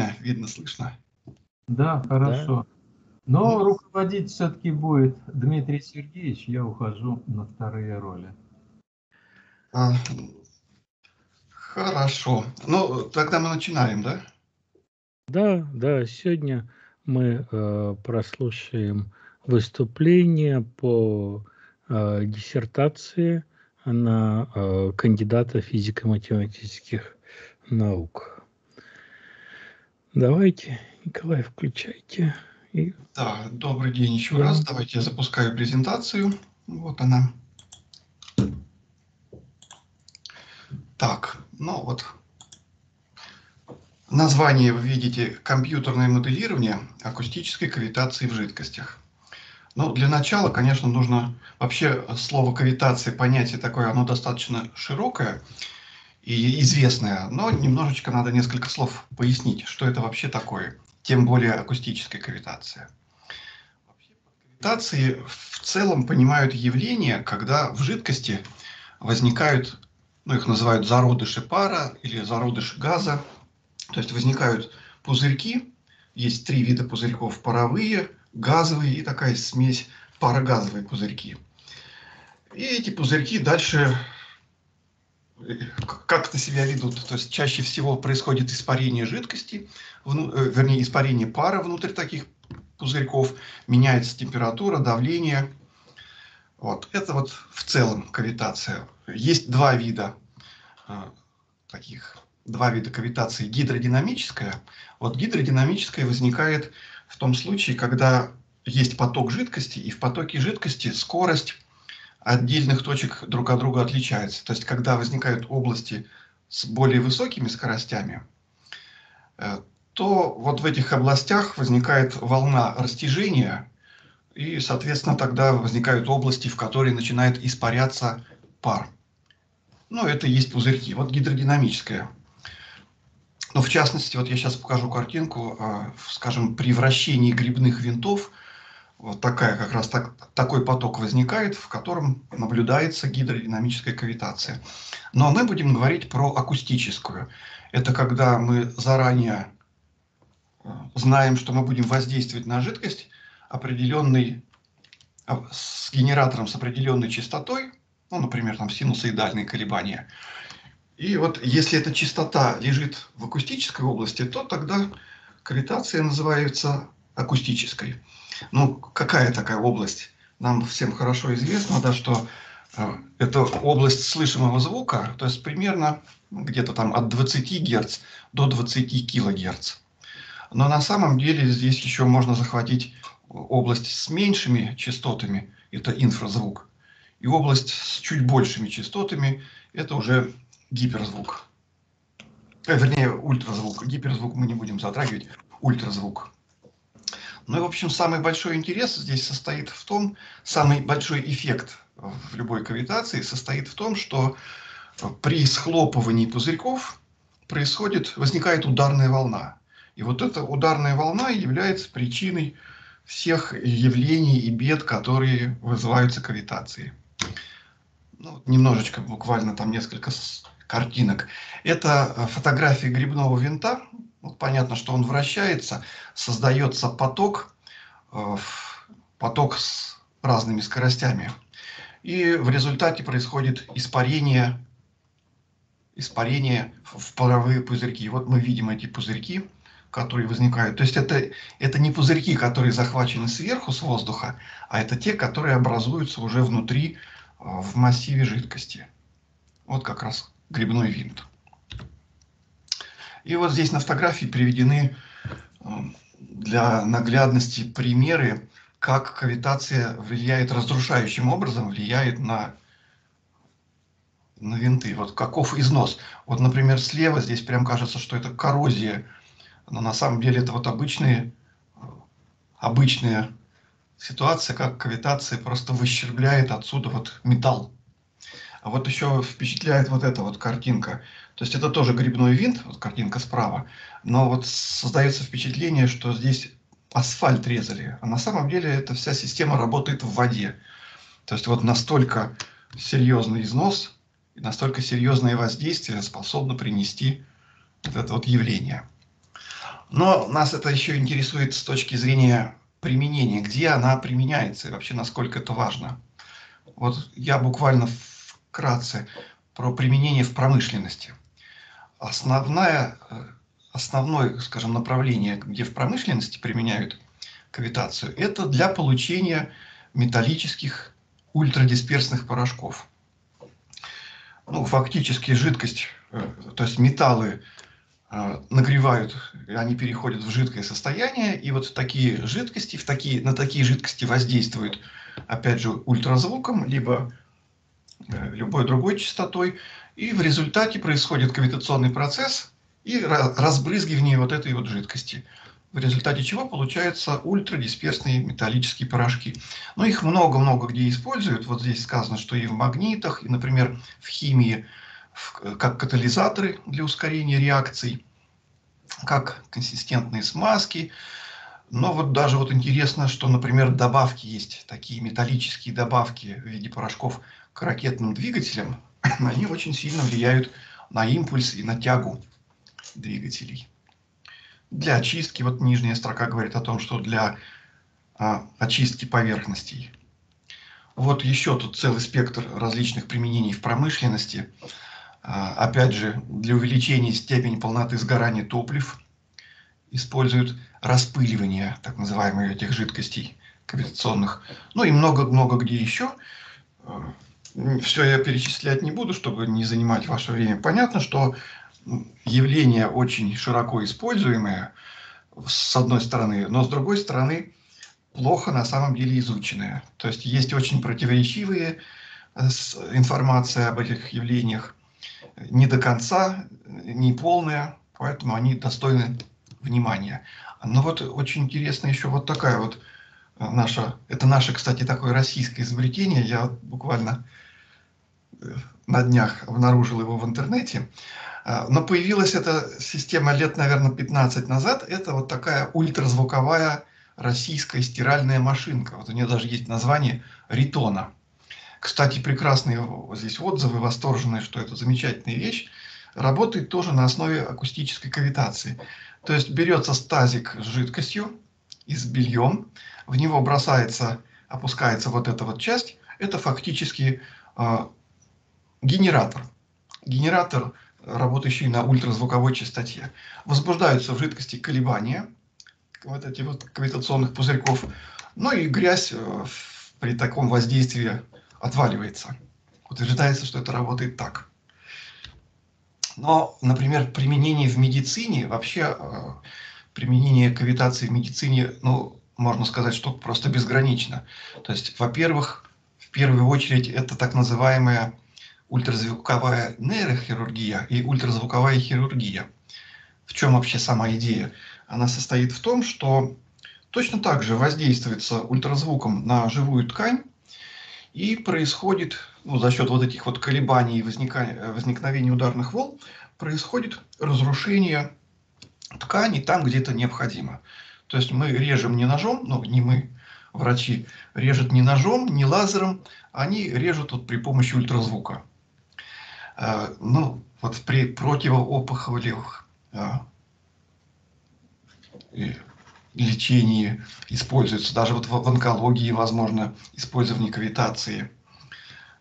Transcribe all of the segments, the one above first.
меня видно, слышно? Да, хорошо. Но ну, руководить все-таки будет Дмитрий Сергеевич, я ухожу на вторые роли. А, хорошо. Ну, тогда мы начинаем, да? Да, да, сегодня мы э, прослушаем выступление по э, диссертации на э, кандидата физико-математических наук. Давайте, Николай, включайте. И... Да, добрый день еще да. раз. Давайте я запускаю презентацию. Вот она. Так, ну вот. Название вы видите «Компьютерное моделирование акустической кавитации в жидкостях». Ну, для начала, конечно, нужно... Вообще слово кавитация, понятие такое, оно достаточно широкое и известное, но немножечко надо несколько слов пояснить, что это вообще такое тем более акустическая кавитация. Кавитации в целом понимают явление, когда в жидкости возникают, ну их называют зародыши пара или зародыши газа, то есть возникают пузырьки, есть три вида пузырьков, паровые, газовые и такая смесь парогазовые пузырьки. И эти пузырьки дальше как-то себя ведут. То есть чаще всего происходит испарение жидкости, э, вернее, испарение пара внутрь таких пузырьков, меняется температура, давление. Вот. Это вот в целом кавитация. Есть два вида э, таких, два вида кавитации. Гидродинамическая. Вот гидродинамическая возникает в том случае, когда есть поток жидкости, и в потоке жидкости скорость отдельных точек друг от друга отличается. То есть, когда возникают области с более высокими скоростями, э, то вот в этих областях возникает волна растяжения, и, соответственно, тогда возникают области, в которые начинает испаряться пар. Ну, это и есть пузырьки. Вот гидродинамическая. Но в частности, вот я сейчас покажу картинку, э, скажем, при вращении грибных винтов – вот такая как раз так, такой поток возникает, в котором наблюдается гидродинамическая кавитация. Но мы будем говорить про акустическую. Это когда мы заранее э, знаем, что мы будем воздействовать на жидкость определенный, а, с генератором с определенной частотой, ну, например, там синусоидальные колебания. И вот если эта частота лежит в акустической области, то тогда кавитация называется акустической. Ну, какая такая область? Нам всем хорошо известно, да, что э, это область слышимого звука, то есть примерно где-то там от 20 Гц до 20 кГц. Но на самом деле здесь еще можно захватить область с меньшими частотами, это инфразвук, и область с чуть большими частотами, это уже гиперзвук. Э, вернее, ультразвук. Гиперзвук мы не будем затрагивать, ультразвук. Ну и, в общем, самый большой интерес здесь состоит в том, самый большой эффект в любой кавитации состоит в том, что при схлопывании пузырьков происходит, возникает ударная волна. И вот эта ударная волна является причиной всех явлений и бед, которые вызываются кавитацией. Ну, немножечко, буквально там несколько картинок. Это фотография грибного винта, вот понятно, что он вращается, создается поток, э, поток с разными скоростями. И в результате происходит испарение, испарение в паровые пузырьки. Вот мы видим эти пузырьки, которые возникают. То есть это, это не пузырьки, которые захвачены сверху с воздуха, а это те, которые образуются уже внутри э, в массиве жидкости. Вот как раз грибной винт. И вот здесь на фотографии приведены эм, для наглядности примеры, как кавитация влияет разрушающим образом, влияет на, на винты. Вот каков износ. Вот, например, слева здесь прям кажется, что это коррозия, но на самом деле это вот обычные, обычная ситуация, как кавитация просто выщербляет отсюда вот металл. А вот еще впечатляет вот эта вот картинка. То есть это тоже грибной винт, вот картинка справа, но вот создается впечатление, что здесь асфальт резали, а на самом деле эта вся система работает в воде. То есть вот настолько серьезный износ настолько серьезное воздействие способно принести это вот явление. Но нас это еще интересует с точки зрения применения, где она применяется и вообще насколько это важно. Вот я буквально вкратце про применение в промышленности. Основная, основное, скажем, направление, где в промышленности применяют кавитацию, это для получения металлических ультрадисперсных порошков. Ну, фактически жидкость, э, то есть металлы э, нагревают, они переходят в жидкое состояние, и вот такие жидкости, в такие, на такие жидкости воздействуют, опять же, ультразвуком, либо любой другой частотой, и в результате происходит кавитационный процесс и разбрызгивание вот этой вот жидкости в результате чего получаются ультрадисперсные металлические порошки. Но их много-много где используют. Вот здесь сказано, что и в магнитах, и, например, в химии, в, как катализаторы для ускорения реакций, как консистентные смазки. Но вот даже вот интересно, что, например, добавки есть, такие металлические добавки в виде порошков ракетным двигателям, они очень сильно влияют на импульс и на тягу двигателей для очистки, вот нижняя строка говорит о том, что для а, очистки поверхностей. Вот еще тут целый спектр различных применений в промышленности. А, опять же, для увеличения степени полноты сгорания топлив используют распыливание, так называемых этих жидкостей кавитационных. Ну и много-много где еще. Все я перечислять не буду, чтобы не занимать ваше время. Понятно, что явление очень широко используемое, с одной стороны, но с другой стороны, плохо на самом деле изученное. То есть есть очень противоречивые э, информация об этих явлениях, не до конца, не полная, поэтому они достойны внимания. Но вот очень интересно еще вот такая вот наша, это наше, кстати, такое российское изобретение, я буквально э, на днях обнаружил его в интернете. А, но появилась эта система лет, наверное, 15 назад. Это вот такая ультразвуковая российская стиральная машинка. Вот у нее даже есть название Ритона. Кстати, прекрасные здесь отзывы, восторженные, что это замечательная вещь. Работает тоже на основе акустической кавитации. То есть берется стазик с жидкостью и с бельем, в него бросается, опускается вот эта вот часть. Это фактически э, генератор. Генератор работающие на ультразвуковой частоте. Возбуждаются в жидкости колебания вот этих вот кавитационных пузырьков, ну и грязь э, при таком воздействии отваливается. Утверждается, что это работает так. Но, например, применение в медицине, вообще э, применение кавитации в медицине, ну, можно сказать, что просто безгранично. То есть, во-первых, в первую очередь, это так называемая ультразвуковая нейрохирургия и ультразвуковая хирургия. В чем вообще сама идея? Она состоит в том, что точно так же воздействуется ультразвуком на живую ткань, и происходит, ну, за счет вот этих вот колебаний и возникновения ударных волн, происходит разрушение ткани там, где это необходимо. То есть мы режем не ножом, ну не мы, врачи, режут не ножом, не лазером, они режут вот при помощи ультразвука. А, ну, вот при противоопухолевых а, лечении используется, даже вот в онкологии возможно использование кавитации.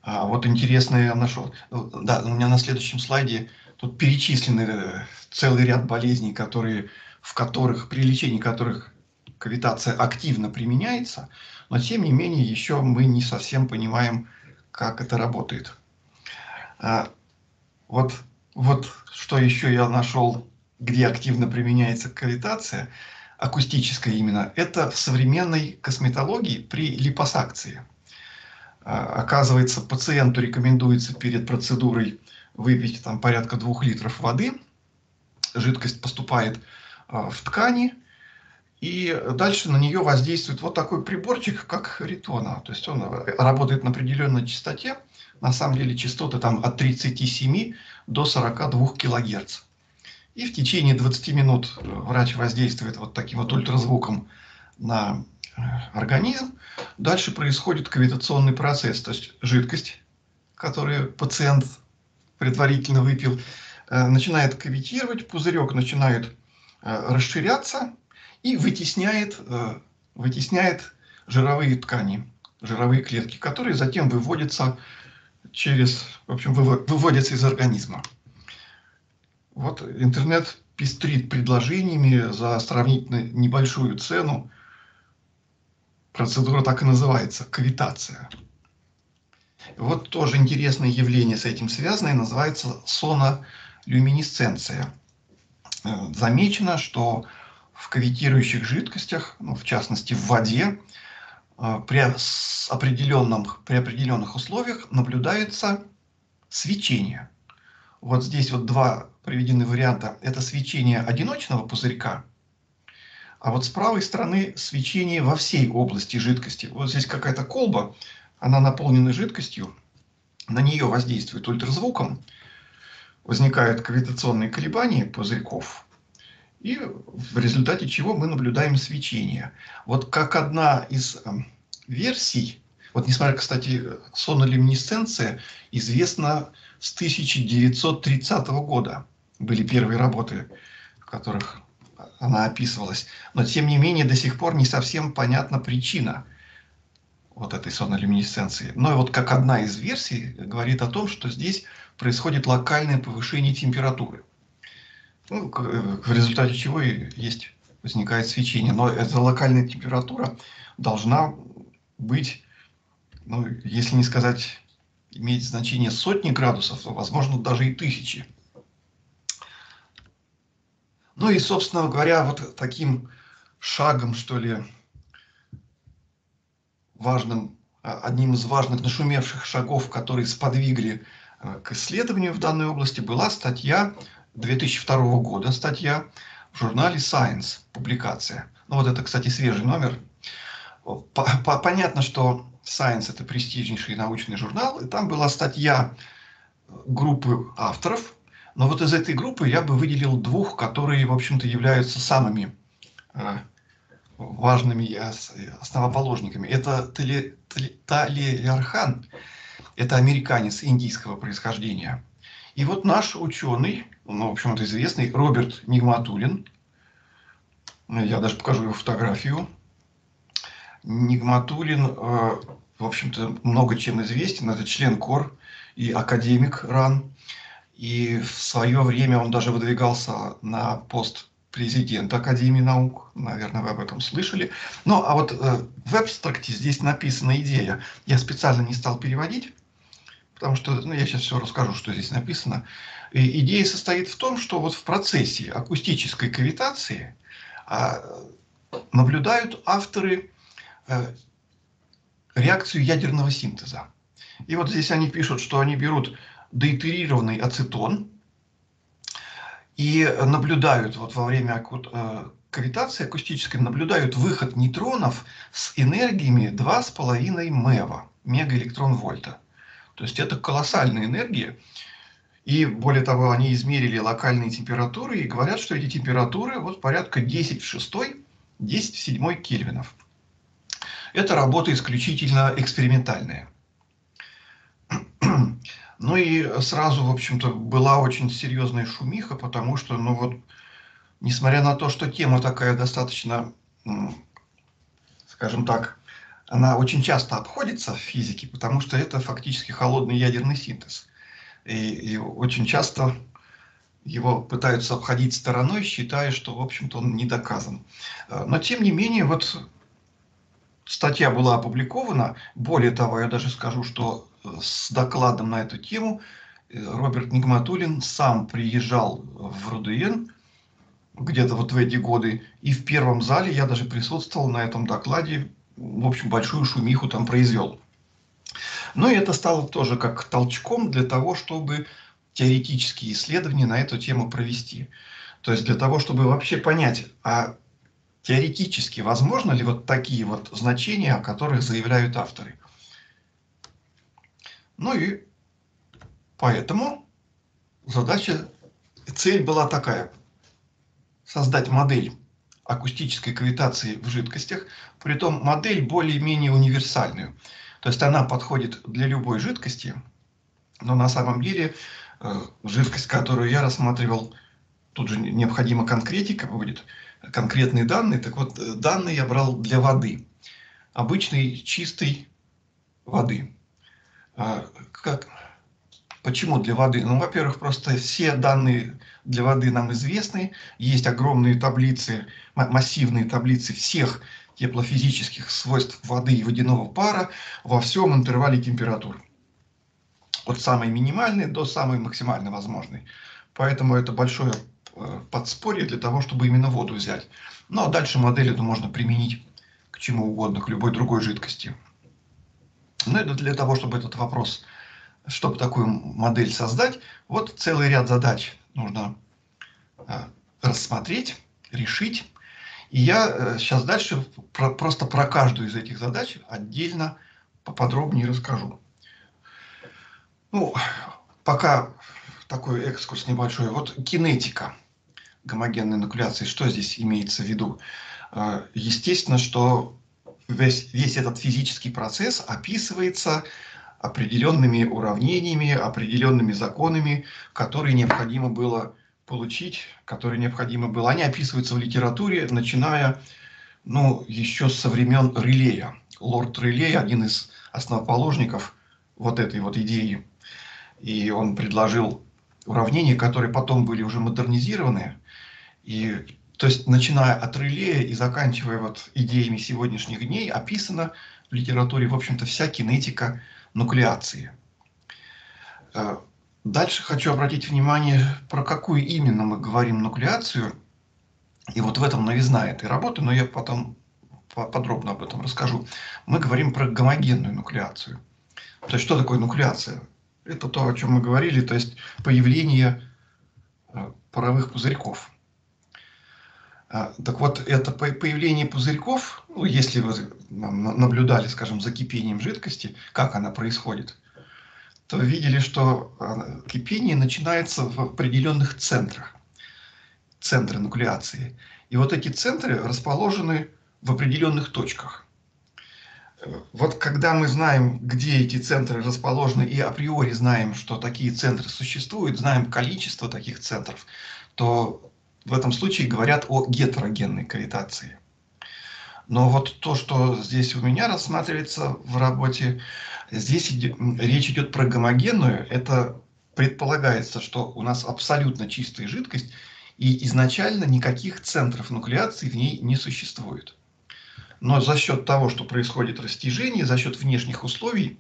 А, вот интересное я нашел. Да, у меня на следующем слайде тут перечислены э, целый ряд болезней, которые, в которых, при лечении которых кавитация активно применяется, но тем не менее еще мы не совсем понимаем, как это работает. Вот, вот что еще я нашел, где активно применяется кавитация, акустическая именно, это в современной косметологии при липосакции. А, оказывается, пациенту рекомендуется перед процедурой выпить там порядка двух литров воды. Жидкость поступает а, в ткани, и дальше на нее воздействует вот такой приборчик, как ритона. То есть он работает на определенной частоте, на самом деле частоты там от 37 до 42 килогерц. И в течение 20 минут э, врач воздействует вот таким вот ультразвуком на э, организм. Дальше происходит кавитационный процесс, то есть жидкость, которую пациент предварительно выпил, э, начинает кавитировать, пузырек начинает расширяться и вытесняет, вытесняет жировые ткани, жировые клетки, которые затем выводятся через, в общем, выводятся из организма. Вот интернет пестрит предложениями за сравнительно небольшую цену. Процедура так и называется – кавитация. Вот тоже интересное явление с этим связанное, называется сонолюминесценция. Э, замечено, что в кавитирующих жидкостях, ну, в частности в воде, э, при, определенном, при определенных условиях наблюдается свечение. Вот здесь вот два приведены варианта. Это свечение одиночного пузырька, а вот с правой стороны свечение во всей области жидкости. Вот здесь какая-то колба, она наполнена жидкостью, на нее воздействует ультразвуком, возникают гравитационные колебания пузырьков, и в результате чего мы наблюдаем свечение. Вот как одна из эм, версий, вот несмотря, кстати, сонолюминесценция известна с 1930 года. Были первые работы, в которых она описывалась. Но, тем не менее, до сих пор не совсем понятна причина вот этой сонолюминесценции. Но вот как одна из версий говорит о том, что здесь происходит локальное повышение температуры. Ну, в результате чего и есть, возникает свечение. Но эта локальная температура должна быть, ну, если не сказать, иметь значение сотни градусов, то, возможно, даже и тысячи. Ну и, собственно говоря, вот таким шагом, что ли, важным, а, одним из важных нашумевших шагов, которые сподвигли к исследованию в данной области, была статья 2002 года, статья в журнале Science, публикация. Ну вот это, кстати, свежий номер. Понятно, что Science – это престижнейший научный журнал, и там была статья группы авторов, но вот из этой группы я бы выделил двух, которые, в общем-то, являются самыми э, важными основоположниками. Это Талиархан, это американец индийского происхождения. И вот наш ученый, ну, в общем-то, известный, Роберт Нигматулин, я даже покажу его фотографию, Нигматулин, э, в общем-то, много чем известен. Это член КОР и академик РАН. И в свое время он даже выдвигался на пост президента Академии наук. Наверное, вы об этом слышали. Ну, а вот э, в абстракте здесь написана идея. Я специально не стал переводить, потому что ну, я сейчас все расскажу, что здесь написано. И идея состоит в том, что вот в процессе акустической кавитации а, наблюдают авторы а, реакцию ядерного синтеза. И вот здесь они пишут, что они берут дейтерированный ацетон и наблюдают вот во время э, кавитации акустической, наблюдают выход нейтронов с энергиями 2,5 МЭВа, мегаэлектрон вольта. То есть это колоссальная энергия. И более того, они измерили локальные температуры и говорят, что эти температуры вот порядка 10 в 6, 10 в 7 кельвинов. Это работа исключительно экспериментальная. Ну и сразу, в общем-то, была очень серьезная шумиха, потому что, ну вот, несмотря на то, что тема такая достаточно, скажем так, она очень часто обходится в физике, потому что это фактически холодный ядерный синтез. И, и очень часто его пытаются обходить стороной, считая, что, в общем-то, он не доказан. Но, тем не менее, вот статья была опубликована. Более того, я даже скажу, что с докладом на эту тему э, Роберт Нигматулин сам приезжал в РУДН где-то вот в эти годы, и в первом зале я даже присутствовал на этом докладе, в общем, большую шумиху там произвел. Но это стало тоже как толчком для того, чтобы теоретические исследования на эту тему провести. То есть для того, чтобы вообще понять, а теоретически возможно ли вот такие вот значения, о которых заявляют авторы. Ну и поэтому задача, цель была такая. Создать модель акустической кавитации в жидкостях, при том модель более-менее универсальную. То есть она подходит для любой жидкости, но на самом деле э, жидкость, которую я рассматривал, тут же необходима конкретика будет, конкретные данные. Так вот, э, данные я брал для воды. Обычной чистой воды. А, как, почему для воды? Ну, во-первых, просто все данные для воды нам известны. Есть огромные таблицы, массивные таблицы всех теплофизических свойств воды и водяного пара во всем интервале температур. От самой минимальной до самой максимально возможной. Поэтому это большое э, подспорье для того, чтобы именно воду взять. Ну а дальше модель эту можно применить к чему угодно, к любой другой жидкости. Но это для того, чтобы этот вопрос, чтобы такую модель создать, вот целый ряд задач нужно э, рассмотреть, решить. И я сейчас э, дальше про, просто про каждую из этих задач отдельно поподробнее расскажу. Ну, пока такой экскурс небольшой. Вот кинетика гомогенной нуклеации, что здесь имеется в виду? Э, естественно, что весь, весь этот физический процесс описывается определенными уравнениями, определенными законами, которые необходимо было получить, которые необходимо было. Они описываются в литературе, начиная ну, еще со времен Релея. Лорд Релей, один из основоположников вот этой вот идеи, и он предложил уравнения, которые потом были уже модернизированы. И, то есть, начиная от релея и заканчивая вот идеями сегодняшних дней, описана в литературе, в общем-то, вся кинетика нуклеации. Э, дальше хочу обратить внимание, про какую именно мы говорим нуклеацию. И вот в этом новизна этой работы, но я потом подробно об этом расскажу. Мы говорим про гомогенную нуклеацию. То есть, что такое нуклеация? Это то, о чем мы говорили, то есть появление э, паровых пузырьков. А, так вот, это появление пузырьков, ну, если вы наблюдали, скажем, за кипением жидкости, как она происходит, то видели, что а, кипение начинается в определенных центрах, центры нуклеации. И вот эти центры расположены в определенных точках вот когда мы знаем, где эти центры расположены, и априори знаем, что такие центры существуют, знаем количество таких центров, то в этом случае говорят о гетерогенной кавитации. Но вот то, что здесь у меня рассматривается в работе, здесь речь идет про гомогенную. Это предполагается, что у нас абсолютно чистая жидкость, и изначально никаких центров нуклеации в ней не существует. Но за счет того, что происходит растяжение, за счет внешних условий,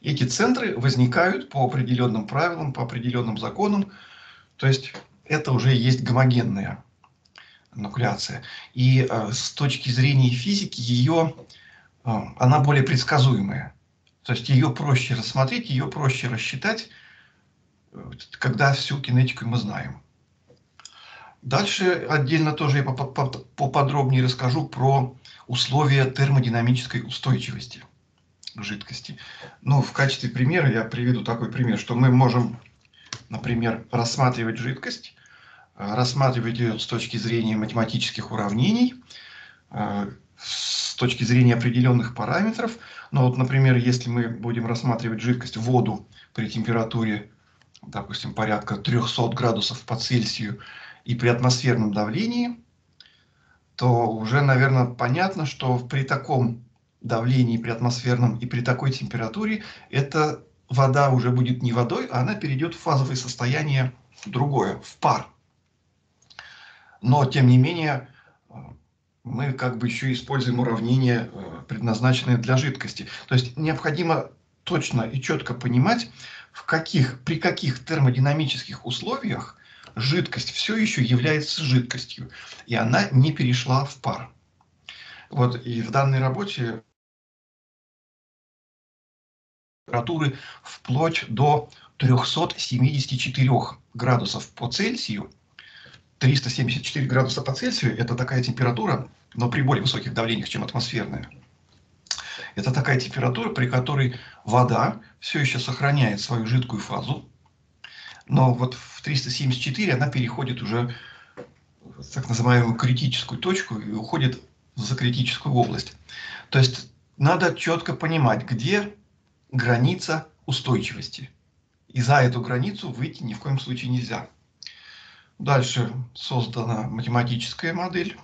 эти центры возникают по определенным правилам, по определенным законам. То есть это уже есть гомогенная нуклеация. И э, с точки зрения физики ее, э, она более предсказуемая. То есть ее проще рассмотреть, ее проще рассчитать, э, когда всю кинетику мы знаем. Дальше отдельно тоже я поподробнее расскажу про условия термодинамической устойчивости жидкости. Ну, в качестве примера я приведу такой пример, что мы можем, например, рассматривать жидкость, рассматривать ее с точки зрения математических уравнений, э, с точки зрения определенных параметров. Но вот, например, если мы будем рассматривать жидкость, воду при температуре, допустим, порядка 300 градусов по Цельсию, и при атмосферном давлении, то уже, наверное, понятно, что при таком давлении, при атмосферном и при такой температуре эта вода уже будет не водой, а она перейдет в фазовое состояние другое, в пар. Но, тем не менее, мы как бы еще используем уравнение, э, предназначенное для жидкости. То есть необходимо точно и четко понимать, в каких, при каких термодинамических условиях жидкость все еще является жидкостью, и она не перешла в пар. Вот и в данной работе температуры вплоть до 374 градусов по Цельсию. 374 градуса по Цельсию – это такая температура, но при более высоких давлениях, чем атмосферная. Это такая температура, при которой вода все еще сохраняет свою жидкую фазу, но вот в 374 она переходит уже в так называемую критическую точку и уходит за критическую область. То есть надо четко понимать, где граница устойчивости. И за эту границу выйти ни в коем случае нельзя. Дальше создана математическая модель.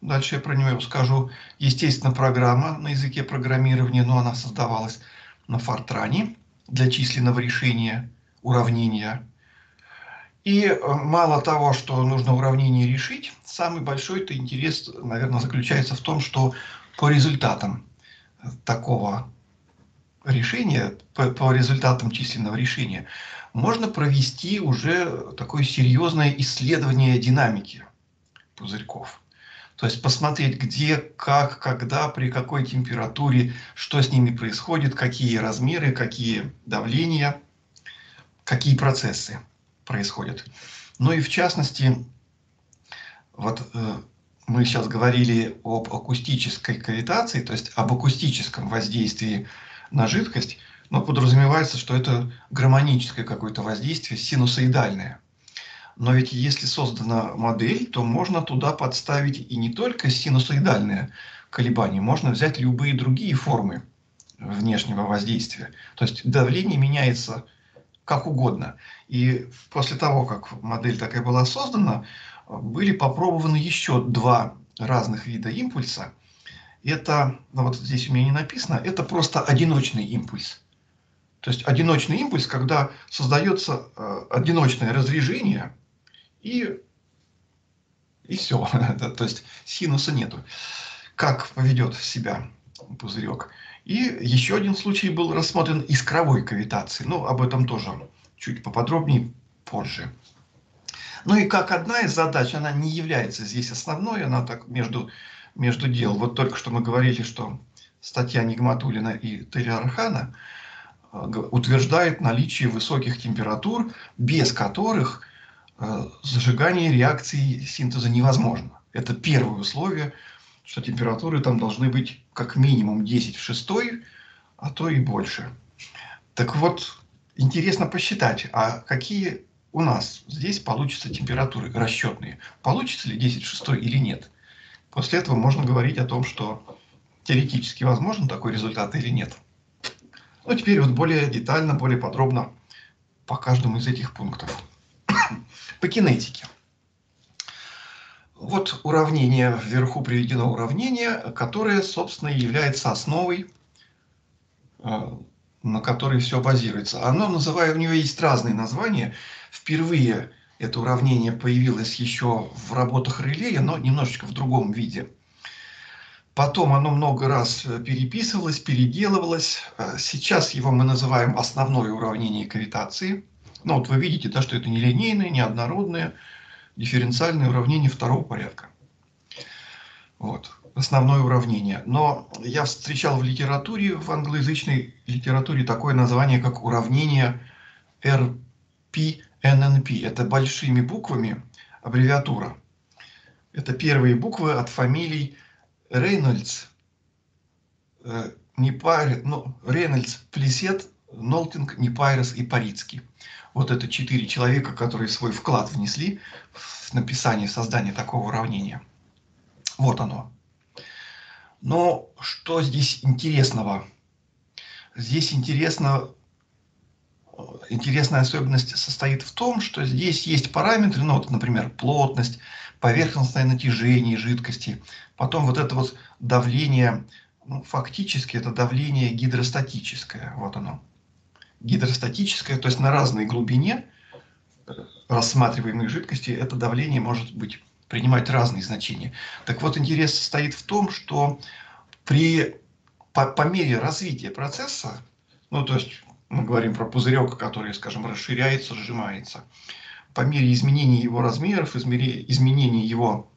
Дальше я про нее скажу. Естественно, программа на языке программирования, но она создавалась на Фортране для численного решения уравнения. И э, мало того, что нужно уравнение решить, самый большой -то интерес, наверное, заключается в том, что по результатам такого решения, по, по результатам численного решения, можно провести уже такое серьезное исследование динамики пузырьков. То есть посмотреть, где, как, когда, при какой температуре, что с ними происходит, какие размеры, какие давления, какие процессы происходят. Ну и в частности, вот э, мы сейчас говорили об акустической кавитации, то есть об акустическом воздействии на жидкость, но подразумевается, что это гармоническое какое-то воздействие, синусоидальное. Но ведь если создана модель, то можно туда подставить и не только синусоидальные колебания, можно взять любые другие формы внешнего воздействия. То есть давление меняется как угодно. И после того, как модель такая была создана, были попробованы еще два разных вида импульса. Это, ну вот здесь у меня не написано, это просто одиночный импульс. То есть одиночный импульс, когда создается э, одиночное разрежение, и, и все. То есть синуса нету. Как поведет себя пузырек. И еще один случай был рассмотрен искровой кавитации. Ну, об этом тоже чуть поподробнее позже. Ну и как одна из задач, она не является здесь основной, она так между, между дел. Вот только что мы говорили, что статья Нигматулина и Телеархана э, утверждает наличие высоких температур, без которых Э, зажигание реакции синтеза невозможно. Это первое условие, что температуры там должны быть как минимум 10 в шестой, а то и больше. Так вот, интересно посчитать, а какие у нас здесь получатся температуры расчетные. Получится ли 10 в шестой или нет. После этого можно говорить о том, что теоретически возможен такой результат или нет. Ну, теперь вот более детально, более подробно по каждому из этих пунктов по кинетике. Вот уравнение, вверху приведено уравнение, которое, собственно, является основой, э, на которой все базируется. Оно называет, у него есть разные названия. Впервые это уравнение появилось еще в работах Релея, но немножечко в другом виде. Потом оно много раз переписывалось, переделывалось. Э, сейчас его мы называем основное уравнение кавитации – ну вот вы видите, да, что это не линейное, не однородное, дифференциальное уравнение второго порядка. Вот, основное уравнение. Но я встречал в литературе, в англоязычной литературе такое название, как уравнение RPNNP. Это большими буквами аббревиатура. Это первые буквы от фамилий Рейнольдс, э, Непар, ну, Рейнольдс, Плесет, Нолтинг, Непайрос и Парицкий вот это четыре человека, которые свой вклад внесли в написание, создание такого уравнения. Вот оно. Но что здесь интересного? Здесь интересно, интересная особенность состоит в том, что здесь есть параметры, ну вот, например, плотность, поверхностное натяжение жидкости, потом вот это вот давление, ну, фактически это давление гидростатическое, вот оно гидростатическое, то есть на разной глубине рассматриваемой жидкости это давление может быть принимать разные значения. Так вот, интерес состоит в том, что при, по, по мере развития процесса, ну, то есть мы говорим про пузырек, который, скажем, расширяется, сжимается, по мере изменения его размеров, изменения его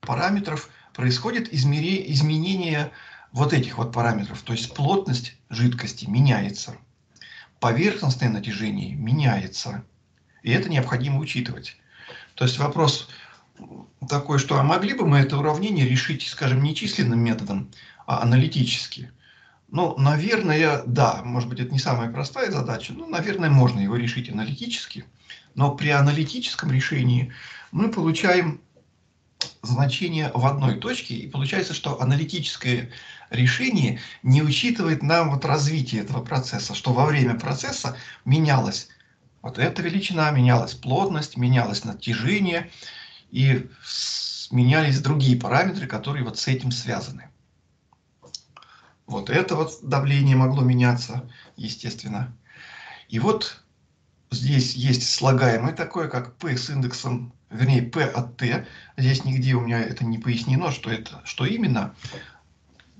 параметров, происходит изменение вот этих вот параметров, то есть плотность жидкости меняется, поверхностное натяжение меняется, и это необходимо учитывать. То есть вопрос такой, что а могли бы мы это уравнение решить, скажем, не численным методом, а аналитически? Ну, наверное, да, может быть, это не самая простая задача, но, наверное, можно его решить аналитически. Но при аналитическом решении мы получаем значение в одной точке, и получается, что аналитическое решение не учитывает нам вот развитие этого процесса, что во время процесса менялась Вот эта величина менялась плотность, менялось натяжение и менялись другие параметры, которые вот с этим связаны. Вот это вот давление могло меняться, естественно. И вот здесь есть слагаемое такое, как P с индексом, вернее, P от T. Здесь нигде у меня это не пояснено, что это, что именно.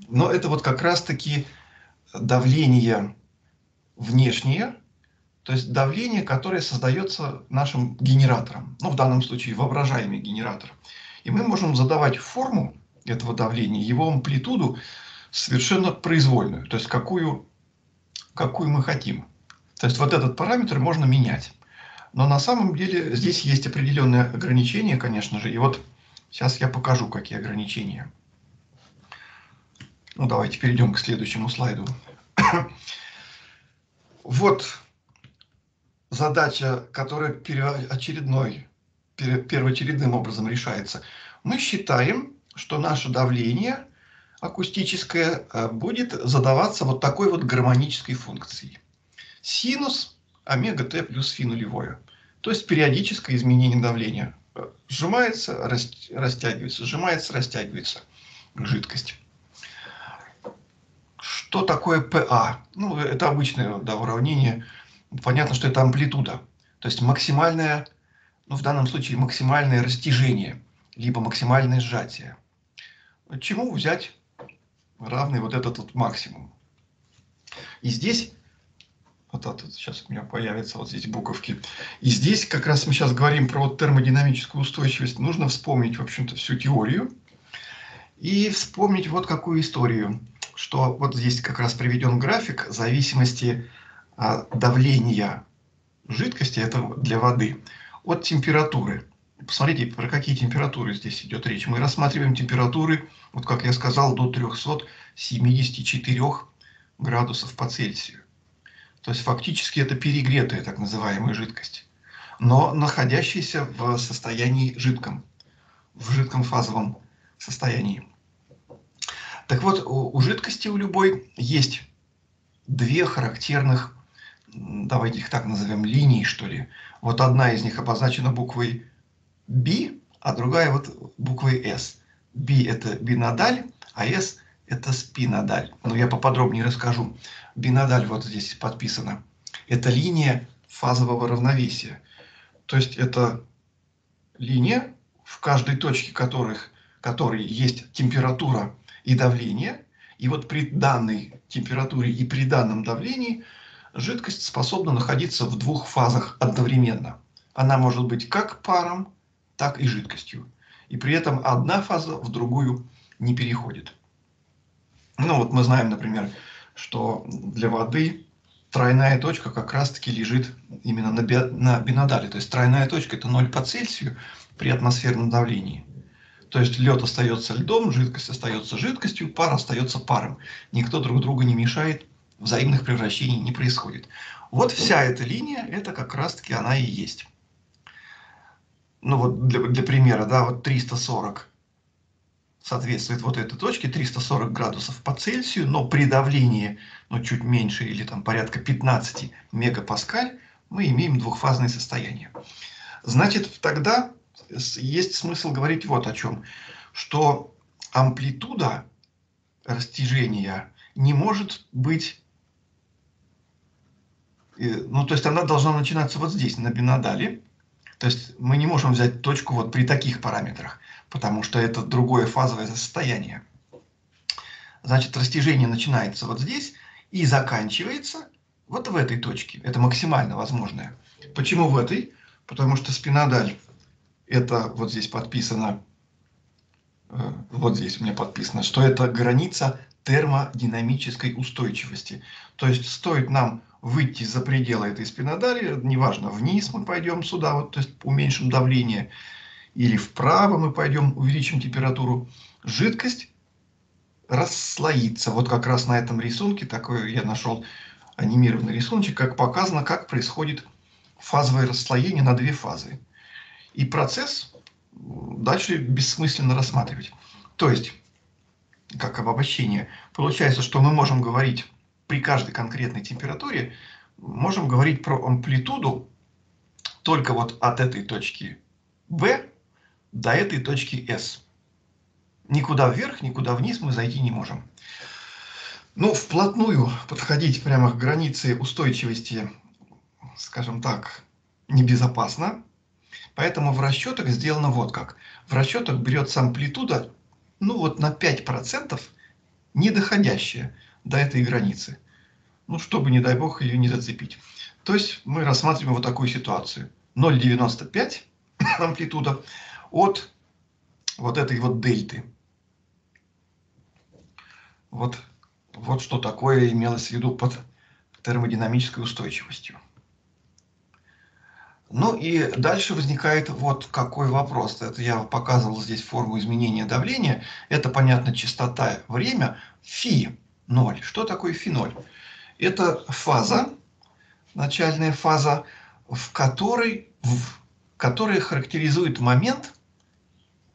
Но это вот как раз-таки давление внешнее, то есть давление, которое создается нашим генератором, ну в данном случае воображаемый генератор. И мы можем задавать форму этого давления, его амплитуду совершенно произвольную, то есть какую, какую мы хотим. То есть вот этот параметр можно менять. Но на самом деле здесь есть определенные ограничения, конечно же. И вот сейчас я покажу, какие ограничения. Ну, давайте перейдем к следующему слайду. Вот задача, которая очередной, первоочередным образом решается. Мы считаем, что наше давление акустическое э, будет задаваться вот такой вот гармонической функцией. Синус омега t плюс фи нулевое. То есть периодическое изменение давления. Сжимается, растягивается, сжимается, растягивается жидкость. Что такое ПА? Ну, это обычное да, уравнение. Понятно, что это амплитуда. То есть максимальное, ну, в данном случае максимальное растяжение, либо максимальное сжатие. Чему взять равный вот этот вот максимум? И здесь, вот это, сейчас у меня появятся вот здесь буковки. И здесь как раз мы сейчас говорим про термодинамическую устойчивость. Нужно вспомнить, в общем-то, всю теорию. И вспомнить вот какую историю что вот здесь как раз приведен график зависимости а, давления жидкости, это для воды, от температуры. Посмотрите, про какие температуры здесь идет речь. Мы рассматриваем температуры, вот как я сказал, до 374 градусов по Цельсию. То есть фактически это перегретая так называемая жидкость, но находящаяся в состоянии жидком, в жидком фазовом состоянии. Так вот, у, у жидкости у любой есть две характерных, давайте их так назовем, линии, что ли. Вот одна из них обозначена буквой B, а другая вот буквой S. B – это бинодаль, а S – это спинодаль. Но я поподробнее расскажу. Бинодаль вот здесь подписана. Это линия фазового равновесия. То есть это линия, в каждой точке которых, которой есть температура и давление. И вот при данной температуре и при данном давлении жидкость способна находиться в двух фазах одновременно. Она может быть как паром, так и жидкостью. И при этом одна фаза в другую не переходит. Ну вот мы знаем, например, что для воды тройная точка как раз-таки лежит именно на, би, на бинодале. То есть тройная точка это 0 по Цельсию при атмосферном давлении. То есть лед остается льдом, жидкость остается жидкостью, пар остается паром. Никто друг друга не мешает, взаимных превращений не происходит. Вот вся эта линия, это как раз-таки она и есть. Ну вот для, для примера, да, вот 340 соответствует вот этой точке, 340 градусов по Цельсию, но при давлении, ну, чуть меньше или там порядка 15 мегапаскаль, мы имеем двухфазное состояние. Значит, тогда есть смысл говорить вот о чем, что амплитуда растяжения не может быть, э, ну то есть она должна начинаться вот здесь, на бинодале, то есть мы не можем взять точку вот при таких параметрах, потому что это другое фазовое состояние. Значит, растяжение начинается вот здесь и заканчивается вот в этой точке. Это максимально возможное. Почему в этой? Потому что спинодаль это вот здесь подписано, э, вот здесь меня подписано, что это граница термодинамической устойчивости. То есть стоит нам выйти за пределы этой спинодали, неважно, вниз мы пойдем сюда, вот, то есть уменьшим давление, или вправо мы пойдем, увеличим температуру, жидкость расслоится. Вот как раз на этом рисунке, такой я нашел анимированный рисуночек, как показано, как происходит фазовое расслоение на две фазы и процесс дальше бессмысленно рассматривать. То есть, как обобщение, получается, что мы можем говорить при каждой конкретной температуре, можем говорить про амплитуду только вот от этой точки B до этой точки S. Никуда вверх, никуда вниз мы зайти не можем. Ну, вплотную подходить прямо к границе устойчивости, скажем так, небезопасно. Поэтому в расчетах сделано вот как. В расчетах берется амплитуда, ну вот на 5%, не доходящая до этой границы. Ну, чтобы, не дай бог, ее не зацепить. То есть мы рассматриваем вот такую ситуацию. 0,95 амплитуда от вот этой вот дельты. Вот, вот что такое имелось в виду под термодинамической устойчивостью. Ну и дальше возникает вот какой вопрос. Это я показывал здесь форму изменения давления. Это, понятно, частота, время. Фи 0. Что такое фи 0? Это фаза, начальная фаза, в которой, в, которая характеризует момент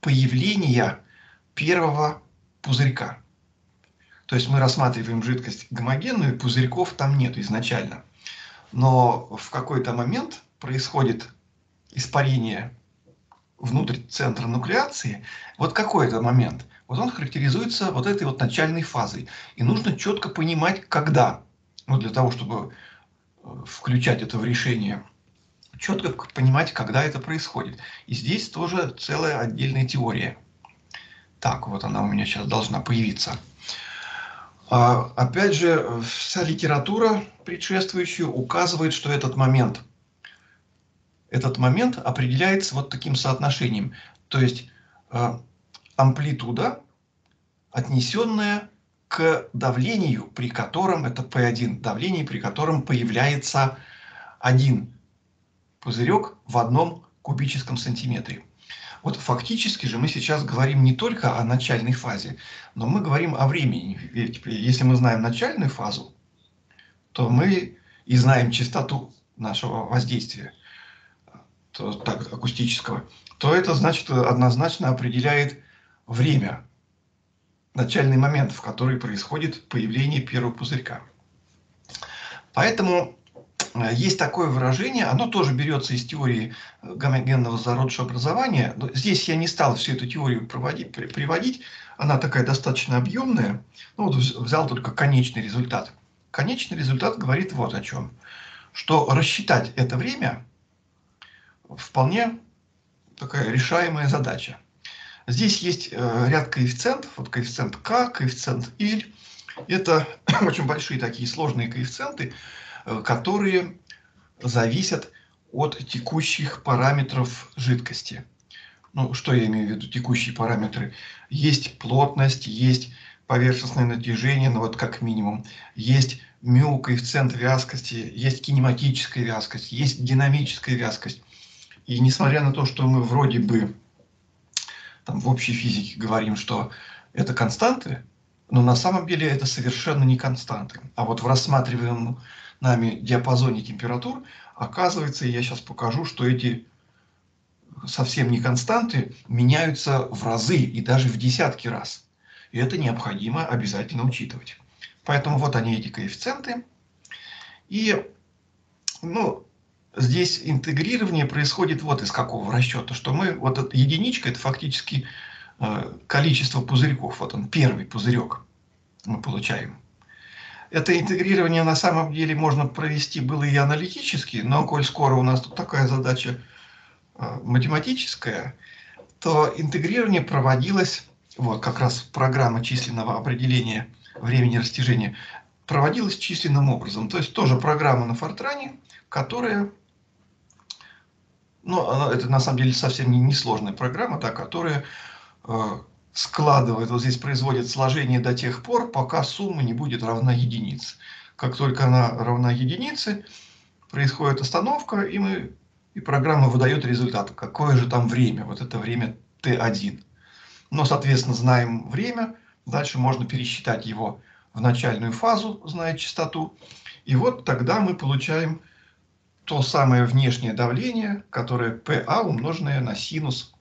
появления первого пузырька. То есть мы рассматриваем жидкость гомогенную, пузырьков там нет изначально. Но в какой-то момент происходит испарение внутрь центра нуклеации, вот какой это момент, вот он характеризуется вот этой вот начальной фазой. И нужно четко понимать, когда, ну, для того, чтобы э, включать это в решение, четко понимать, когда это происходит. И здесь тоже целая отдельная теория. Так, вот она у меня сейчас должна появиться. А, опять же, вся литература предшествующая указывает, что этот момент – этот момент определяется вот таким соотношением. То есть э, амплитуда, отнесенная к давлению, при котором, это P1, давление, при котором появляется один пузырек в одном кубическом сантиметре. Вот фактически же мы сейчас говорим не только о начальной фазе, но мы говорим о времени. Ведь если мы знаем начальную фазу, то мы и знаем частоту нашего воздействия то, так, акустического, то это значит однозначно определяет время, начальный момент, в который происходит появление первого пузырька. Поэтому э, есть такое выражение, оно тоже берется из теории э, гомогенного зародыша образования. Здесь я не стал всю эту теорию проводить, приводить, она такая достаточно объемная. Ну, вот взял только конечный результат. Конечный результат говорит вот о чем. Что рассчитать это время вполне такая решаемая задача. Здесь есть э, ряд коэффициентов, вот коэффициент k, коэффициент I. Это очень большие такие сложные коэффициенты, э, которые зависят от текущих параметров жидкости. Ну, что я имею в виду, текущие параметры? Есть плотность, есть поверхностное натяжение, ну вот как минимум, есть мю, коэффициент вязкости, есть кинематическая вязкость, есть динамическая вязкость. И несмотря на то, что мы вроде бы там, в общей физике говорим, что это константы, но на самом деле это совершенно не константы. А вот в рассматриваемом нами диапазоне температур, оказывается, я сейчас покажу, что эти совсем не константы меняются в разы и даже в десятки раз. И это необходимо обязательно учитывать. Поэтому вот они, эти коэффициенты. И ну, здесь интегрирование происходит вот из какого расчета, что мы, вот эта единичка, это фактически э, количество пузырьков, вот он, первый пузырек мы получаем. Это интегрирование на самом деле можно провести было и аналитически, но коль скоро у нас тут такая задача э, математическая, то интегрирование проводилось, вот как раз программа численного определения времени растяжения, проводилась численным образом. То есть тоже программа на Фортране, которая ну, это на самом деле совсем не несложная программа, та, которая э, складывает, вот здесь производит сложение до тех пор, пока сумма не будет равна единице. Как только она равна единице, происходит остановка, и, мы, и программа выдает результат. Какое же там время? Вот это время T1. Но, соответственно, знаем время, дальше можно пересчитать его в начальную фазу, зная частоту. И вот тогда мы получаем то самое внешнее давление, которое PA умноженное на синус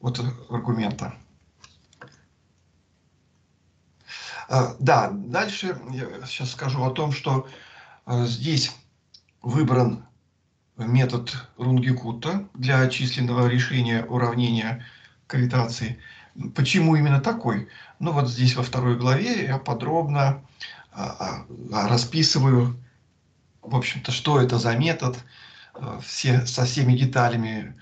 вот аргумента. А, да, дальше я сейчас скажу о том, что а, здесь выбран метод Рунгекута для численного решения уравнения кавитации. Почему именно такой? Ну вот здесь во второй главе я подробно а, а, расписываю, в общем-то, что это за метод, а, все, со всеми деталями.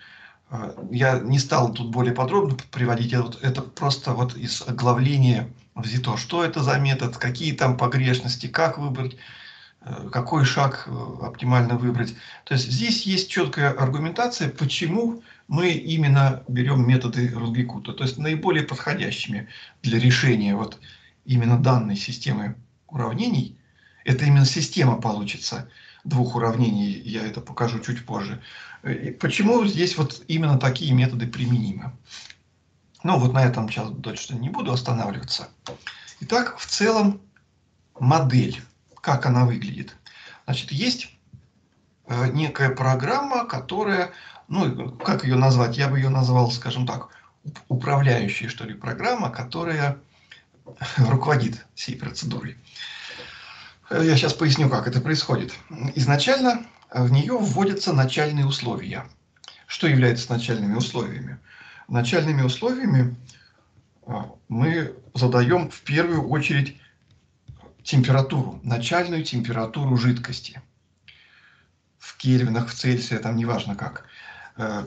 Я не стал тут более подробно приводить, это, это просто вот из оглавления взято, что это за метод, какие там погрешности, как выбрать Э, какой шаг э, оптимально выбрать. То есть здесь есть четкая аргументация, почему мы именно берем методы Рудгекута, то есть наиболее подходящими для решения вот именно данной системы уравнений. Это именно система получится двух уравнений, я это покажу чуть позже. И почему здесь вот именно такие методы применимы? Ну вот на этом сейчас точно не буду останавливаться. Итак, в целом модель как она выглядит. Значит, есть э, некая программа, которая, ну, как ее назвать, я бы ее назвал, скажем так, управляющая, что ли, программа, которая руководит всей процедурой. Э, я сейчас поясню, как это происходит. Изначально в нее вводятся начальные условия. Что является начальными условиями? Начальными условиями э, мы задаем в первую очередь температуру, начальную температуру жидкости. В кельвинах, в Цельсия, там неважно как. Э,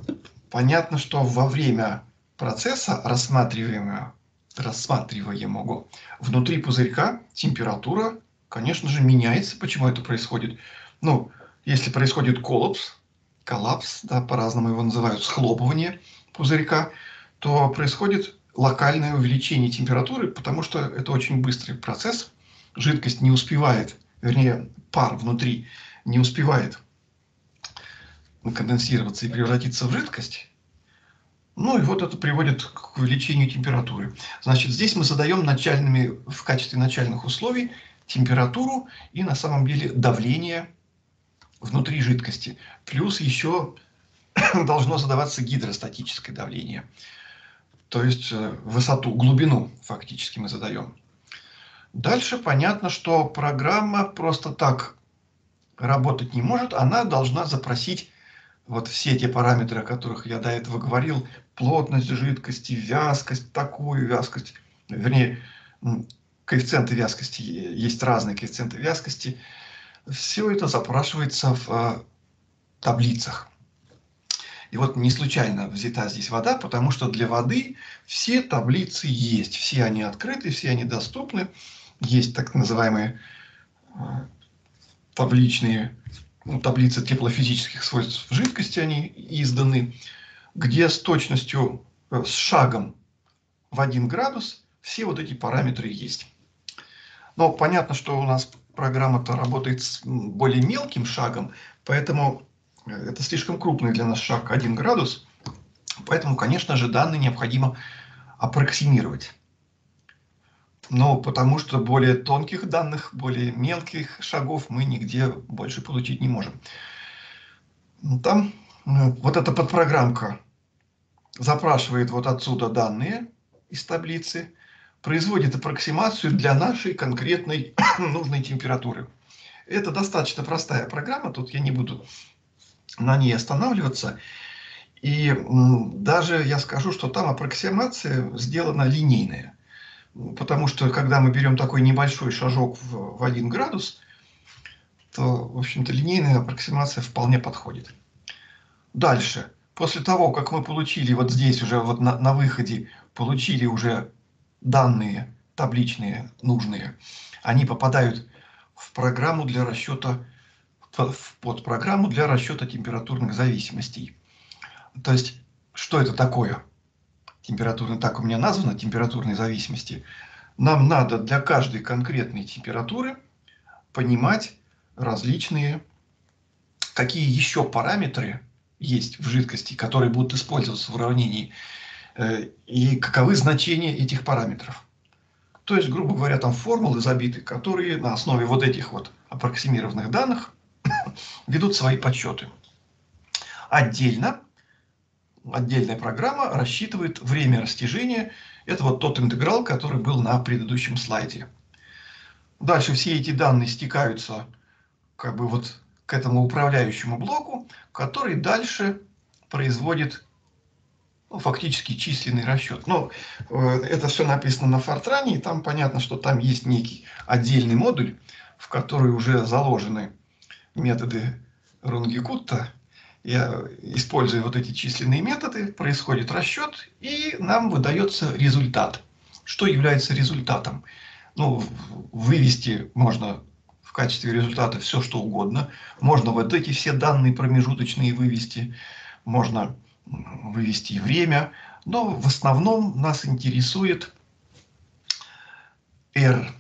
понятно, что во время процесса рассматриваемого, рассматриваемого внутри пузырька температура, конечно же, меняется. Почему это происходит? Ну, если происходит коллапс, коллапс, да, по-разному его называют, схлопывание пузырька, то происходит локальное увеличение температуры, потому что это очень быстрый процесс – жидкость не успевает, вернее, пар внутри не успевает конденсироваться и превратиться в жидкость, ну и вот это приводит к увеличению температуры. Значит, здесь мы задаем начальными, в качестве начальных условий температуру и на самом деле давление внутри жидкости. Плюс еще должно задаваться гидростатическое давление. То есть э, высоту, глубину фактически мы задаем. Дальше понятно, что программа просто так работать не может, она должна запросить вот все эти параметры, о которых я до этого говорил, плотность жидкости, вязкость, такую вязкость, вернее, коэффициенты вязкости, есть разные коэффициенты вязкости, все это запрашивается в э, таблицах. И вот не случайно взята здесь вода, потому что для воды все таблицы есть, все они открыты, все они доступны. Есть так называемые а, табличные, ну, таблицы теплофизических свойств жидкости, они изданы, где с точностью, э, с шагом в 1 градус все вот эти параметры есть. Но понятно, что у нас программа-то работает с более мелким шагом, поэтому э, это слишком крупный для нас шаг 1 градус, поэтому, конечно же, данные необходимо аппроксимировать. Ну, потому что более тонких данных, более мелких шагов мы нигде больше получить не можем. Ну, там э, вот эта подпрограммка запрашивает вот отсюда данные из таблицы, производит аппроксимацию для нашей конкретной нужной температуры. Это достаточно простая программа, тут я не буду на ней останавливаться. И даже я скажу, что там аппроксимация сделана линейная. Потому что, когда мы берем такой небольшой шажок в, в 1 градус, то, в общем-то, линейная аппроксимация вполне подходит. Дальше. После того, как мы получили вот здесь уже вот на, на выходе, получили уже данные табличные нужные, они попадают в программу для расчета, в подпрограмму для расчета температурных зависимостей. То есть, что это такое? Температурной, так у меня названо, температурной зависимости, нам надо для каждой конкретной температуры понимать различные, какие еще параметры есть в жидкости, которые будут использоваться в уравнении, э, и каковы значения этих параметров. То есть, грубо говоря, там формулы забиты, которые на основе вот этих вот аппроксимированных данных ведут свои подсчеты. Отдельно отдельная программа рассчитывает время растяжения. Это вот тот интеграл, который был на предыдущем слайде. Дальше все эти данные стекаются как бы вот к этому управляющему блоку, который дальше производит ну, фактически численный расчет. Но э, это все написано на Фортране, и там понятно, что там есть некий отдельный модуль, в который уже заложены методы Рунгикутта. Я использую вот эти численные методы, происходит расчет, и нам выдается результат. Что является результатом? Ну, вывести можно в качестве результата все, что угодно. Можно вот эти все данные промежуточные вывести. Можно вывести время, но в основном нас интересует R.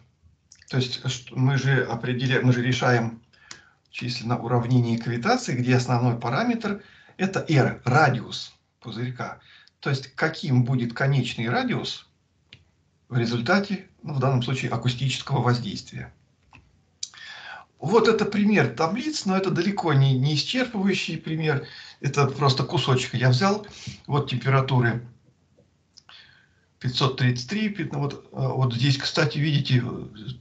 То есть мы же определяем, мы же решаем численно уравнение кавитации, где основной параметр это R, радиус пузырька. То есть каким будет конечный радиус в результате, ну, в данном случае, акустического воздействия. Вот это пример таблиц, но это далеко не, не исчерпывающий пример. Это просто кусочек я взял. Вот температуры 533. Ну вот, а, вот здесь, кстати, видите,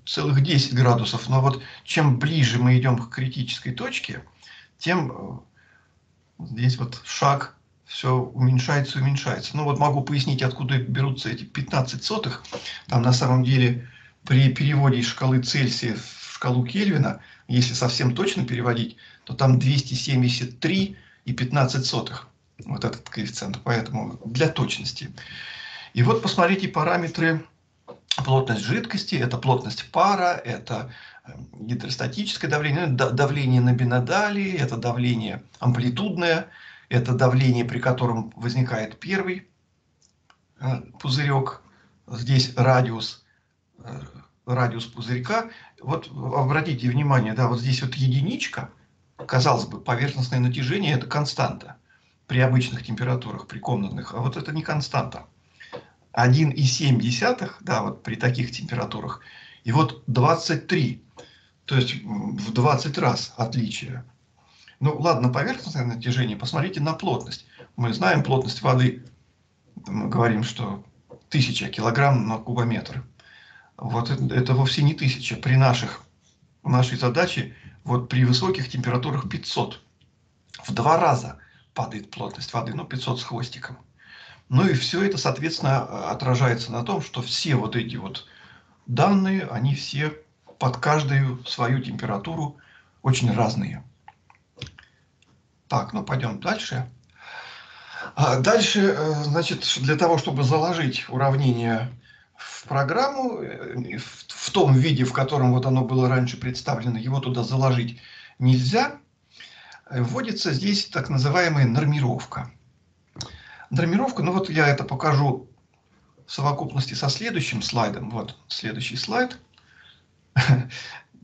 целых 10 градусов. Но вот чем ближе мы идем к критической точке, тем э, здесь вот шаг все уменьшается и уменьшается. Ну вот могу пояснить, откуда берутся эти 15 сотых. Там на самом деле при переводе шкалы Цельсия в шкалу Кельвина – если совсем точно переводить, то там 273 и 15 сотых. Вот этот коэффициент. Поэтому для точности. И вот посмотрите параметры плотность жидкости, это плотность пара, это э, гидростатическое давление, ну, давление на бинодали, это давление амплитудное, это давление, при котором возникает первый э, пузырек, здесь радиус э, радиус пузырька. Вот обратите внимание, да, вот здесь вот единичка, казалось бы, поверхностное натяжение – это константа при обычных температурах, при комнатных, а вот это не константа. 1,7, да, вот при таких температурах, и вот 23, то есть в 20 раз отличие. Ну ладно, поверхностное натяжение, посмотрите на плотность. Мы знаем плотность воды, мы говорим, что 1000 килограмм на кубометр. Вот это, это вовсе не тысяча. При наших, нашей задаче, вот при высоких температурах 500. В два раза падает плотность воды, ну 500 с хвостиком. Ну и все это, соответственно, отражается на том, что все вот эти вот данные, они все под каждую свою температуру очень разные. Так, ну пойдем дальше. А дальше, э, значит, для того, чтобы заложить уравнение в программу э, в том виде, в котором вот оно было раньше представлено, его туда заложить нельзя. Вводится здесь так называемая нормировка. Нормировка, ну вот я это покажу в совокупности со следующим слайдом. Вот следующий слайд.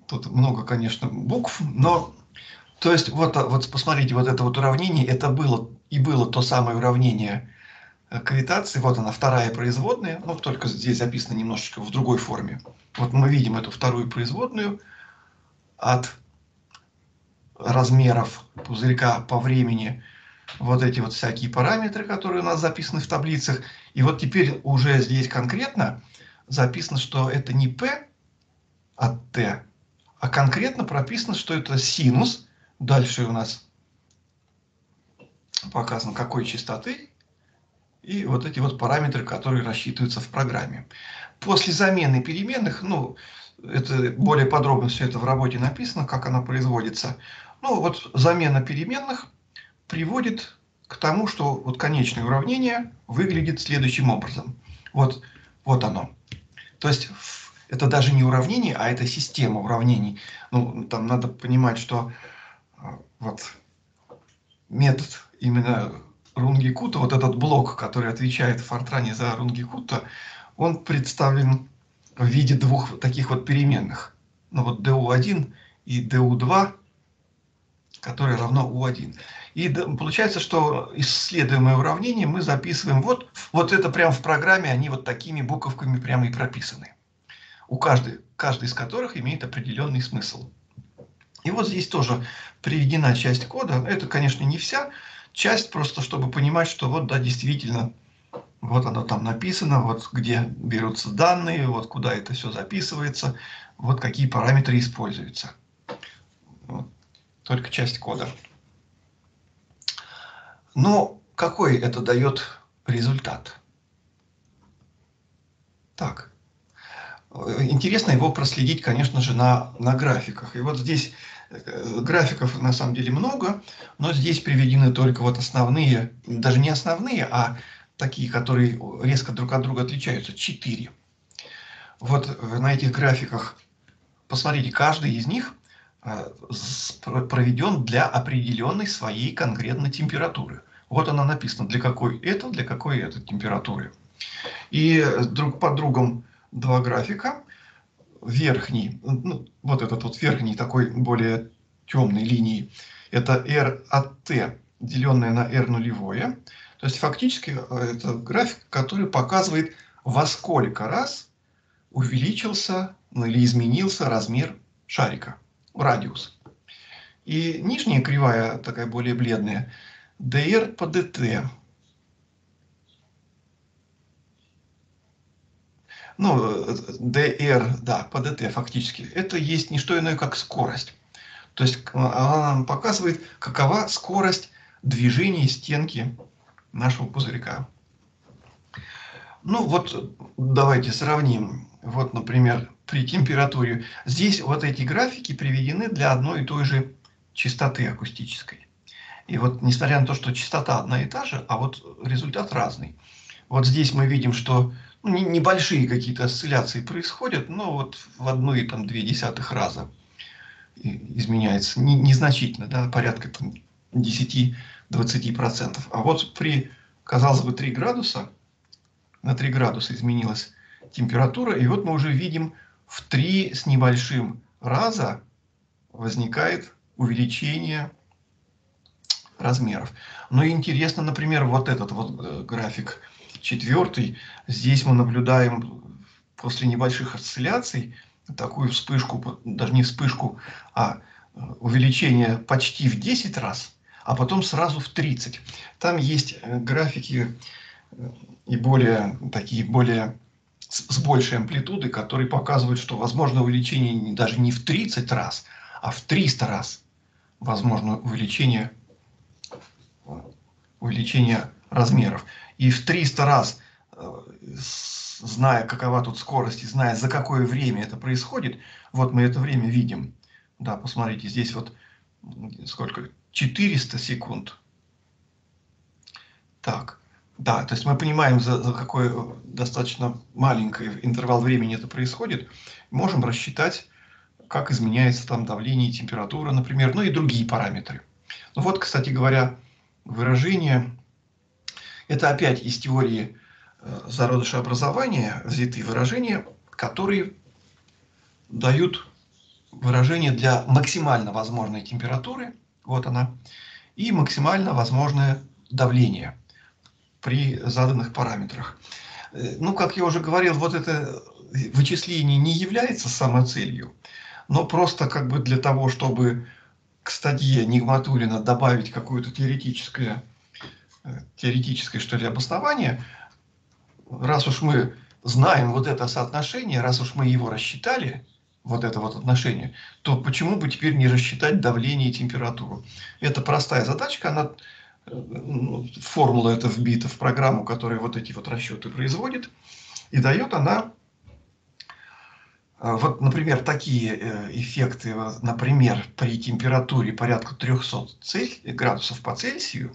Тут много, конечно, букв, но то есть вот, вот посмотрите, вот это вот уравнение, это было и было то самое уравнение кавитации, вот она, вторая производная, но только здесь записано немножечко в другой форме. Вот мы видим эту вторую производную от размеров пузырька по времени, вот эти вот всякие параметры, которые у нас записаны в таблицах. И вот теперь уже здесь конкретно записано, что это не P от T, а конкретно прописано, что это синус. Дальше у нас показано, какой частоты и вот эти вот параметры, которые рассчитываются в программе. После замены переменных, ну, это более подробно все это в работе написано, как она производится. Ну, вот замена переменных приводит к тому, что вот конечное уравнение выглядит следующим образом. Вот, вот оно. То есть это даже не уравнение, а это система уравнений. Ну, там надо понимать, что а, вот метод именно Рунгикута, вот этот блок, который отвечает в Фортране за Рунгикута, он представлен в виде двух таких вот переменных. Ну вот du1 и du2, которое равно u1. И получается, что исследуемое уравнение мы записываем вот, вот это прямо в программе, они вот такими буковками прямо и прописаны. У каждой, каждой из которых имеет определенный смысл. И вот здесь тоже приведена часть кода. Это, конечно, не вся, часть, просто чтобы понимать, что вот, да, действительно, вот оно там написано, вот где берутся данные, вот куда это все записывается, вот какие параметры используются. Только часть кода. Но какой это дает результат? Так, интересно его проследить, конечно же, на, на графиках. И вот здесь э, графиков на самом деле много, но здесь приведены только вот основные, даже не основные, а такие, которые резко друг от друга отличаются, четыре. Вот э, на этих графиках, посмотрите, каждый из них проведен для определенной своей конкретной температуры. Вот она написана, для какой это, для какой это температуры. И друг под другом два графика. Верхний, ну, вот этот вот верхний такой более темной линии, это R от T, деленное на R нулевое. То есть фактически э, это график, который показывает, во сколько раз увеличился ну, или изменился размер шарика, радиус. И нижняя кривая, такая более бледная, dr по dt. Ну, dr, да, по dt фактически. Это есть не что иное, как скорость. То есть она нам показывает, какова скорость движения стенки нашего пузырька. Ну вот давайте сравним. Вот, например, при температуре. Здесь вот эти графики приведены для одной и той же частоты акустической. И вот несмотря на то, что частота одна и та же, а вот результат разный. Вот здесь мы видим, что ну, небольшие какие-то осцилляции происходят, но вот в одну и там две десятых раза изменяется. Не, незначительно, да, порядка там 10-20%. А вот при, казалось бы, 3 градуса, на 3 градуса изменилась температура, и вот мы уже видим в 3 с небольшим раза возникает увеличение размеров. Но интересно, например, вот этот вот э, график четвертый. Здесь мы наблюдаем после небольших осцилляций такую вспышку, даже не вспышку, а э, увеличение почти в 10 раз, а потом сразу в 30. Там есть э, графики и более такие более с большей амплитудой, которые показывают, что возможно увеличение даже не в 30 раз, а в 300 раз возможно увеличение увеличение размеров. И в 300 раз, э, зная, какова тут скорость, и зная, за какое время это происходит, вот мы это время видим. Да, посмотрите, здесь вот сколько? 400 секунд. Так, да, то есть мы понимаем, за, за какой достаточно маленький интервал времени это происходит, можем рассчитать, как изменяется там давление, температура, например, ну и другие параметры. Ну вот, кстати говоря, выражение. Это опять из теории э, зародыша образования взятые выражения, которые дают выражение для максимально возможной температуры, вот она, и максимально возможное давление при заданных параметрах. Э, ну, как я уже говорил, вот это вычисление не является самоцелью, но просто как бы для того, чтобы к статье Нигматулина добавить какое-то теоретическое, э, теоретическое, что ли, обоснование, раз уж мы знаем вот это соотношение, раз уж мы его рассчитали, вот это вот отношение, то почему бы теперь не рассчитать давление и температуру? Это простая задачка, она, формула это вбита в программу, которая вот эти вот расчеты производит, и дает она а, вот, например, такие э, эффекты, например, при температуре порядка 300 цель, градусов по Цельсию,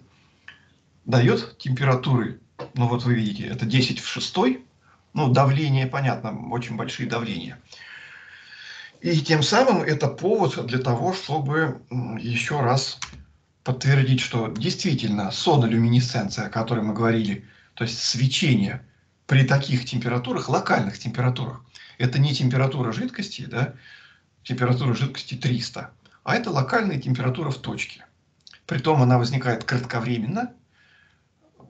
дает температуры, ну вот вы видите, это 10 в 6, ну давление, понятно, очень большие давления. И тем самым это повод для того, чтобы еще раз подтвердить, что действительно сонолюминесценция, о которой мы говорили, то есть свечение при таких температурах, локальных температурах, это не температура жидкости, да, температура жидкости 300, а это локальная температура в точке. Притом она возникает кратковременно,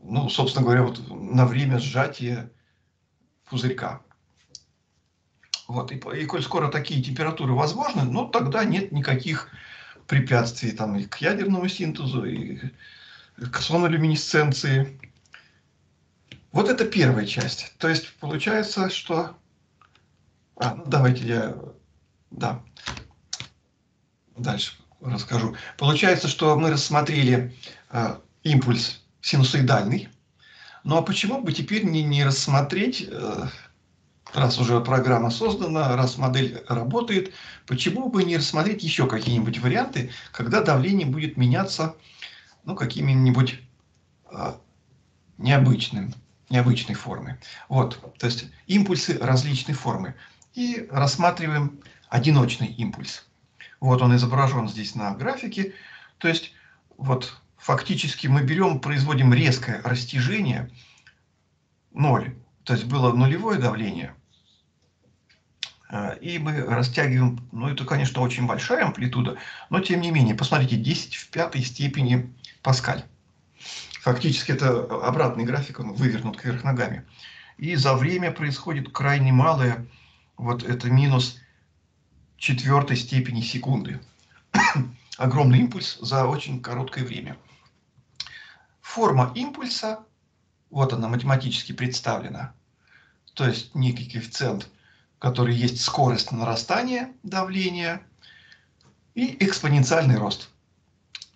ну, собственно говоря, вот на время сжатия пузырька. Вот, и, и коль скоро такие температуры возможны, ну, тогда нет никаких препятствий там и к ядерному синтезу, и к сонолюминесценции. Вот это первая часть. То есть получается, что а, ну давайте я... Да. Дальше. расскажу. Получается, что мы рассмотрели э, импульс синусоидальный. Ну а почему бы теперь не, не рассмотреть, э, раз уже программа создана, раз модель работает, почему бы не рассмотреть еще какие-нибудь варианты, когда давление будет меняться ну, какими-нибудь э, необычным, необычной формы. Вот, то есть импульсы различной формы. И рассматриваем одиночный импульс. Вот он изображен здесь на графике. То есть вот фактически мы берем, производим резкое растяжение, ноль, то есть было нулевое давление, и мы растягиваем, ну это, конечно, очень большая амплитуда, но тем не менее, посмотрите, 10 в пятой степени Паскаль. Фактически это обратный график, он вывернут кверх ногами. И за время происходит крайне малое, вот это минус четвертой степени секунды. Огромный импульс за очень короткое время. Форма импульса, вот она математически представлена, то есть некий коэффициент, который есть скорость нарастания давления и экспоненциальный рост.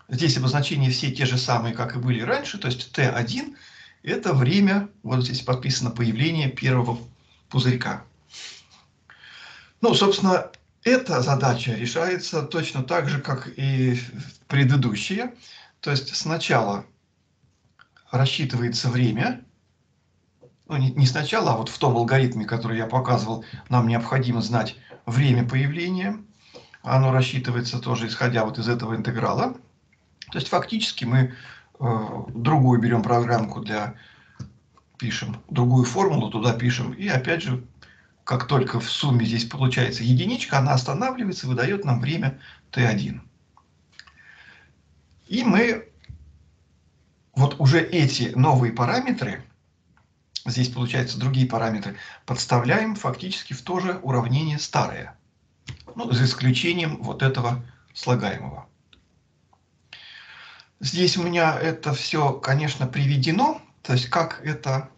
Здесь обозначения все те же самые, как и были раньше, то есть T1 – это время, вот здесь подписано появление первого пузырька. Ну, собственно, эта задача решается точно так же, как и предыдущие. То есть сначала рассчитывается время, ну, не, не сначала, а вот в том алгоритме, который я показывал, нам необходимо знать время появления. Оно рассчитывается тоже исходя вот из этого интеграла. То есть фактически мы э, другую берем программку для пишем, другую формулу туда пишем, и опять же как только в сумме здесь получается единичка, она останавливается и выдает нам время t1. И мы вот уже эти новые параметры, здесь получаются другие параметры, подставляем фактически в то же уравнение старое. Ну, за исключением вот этого слагаемого. Здесь у меня это все, конечно, приведено. То есть как это...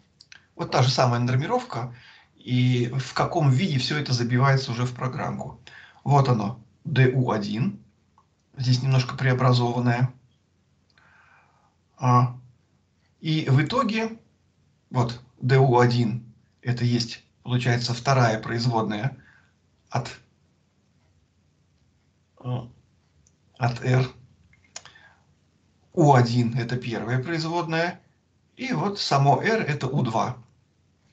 Вот та же самая нормировка – и в каком виде все это забивается уже в программку. Вот оно, DU1, здесь немножко преобразованное. А, и в итоге, вот DU1, это есть, получается, вторая производная от, а, от R. U1 это первая производная, и вот само R это U2.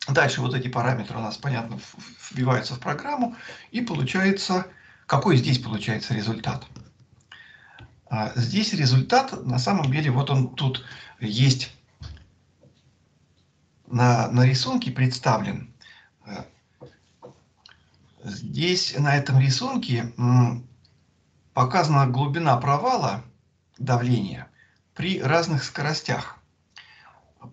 Дальше вот эти параметры у нас, понятно, вбиваются в программу, и получается, какой здесь получается результат? А здесь результат, на самом деле, вот он тут есть на, на рисунке представлен. Здесь на этом рисунке показана глубина провала давления при разных скоростях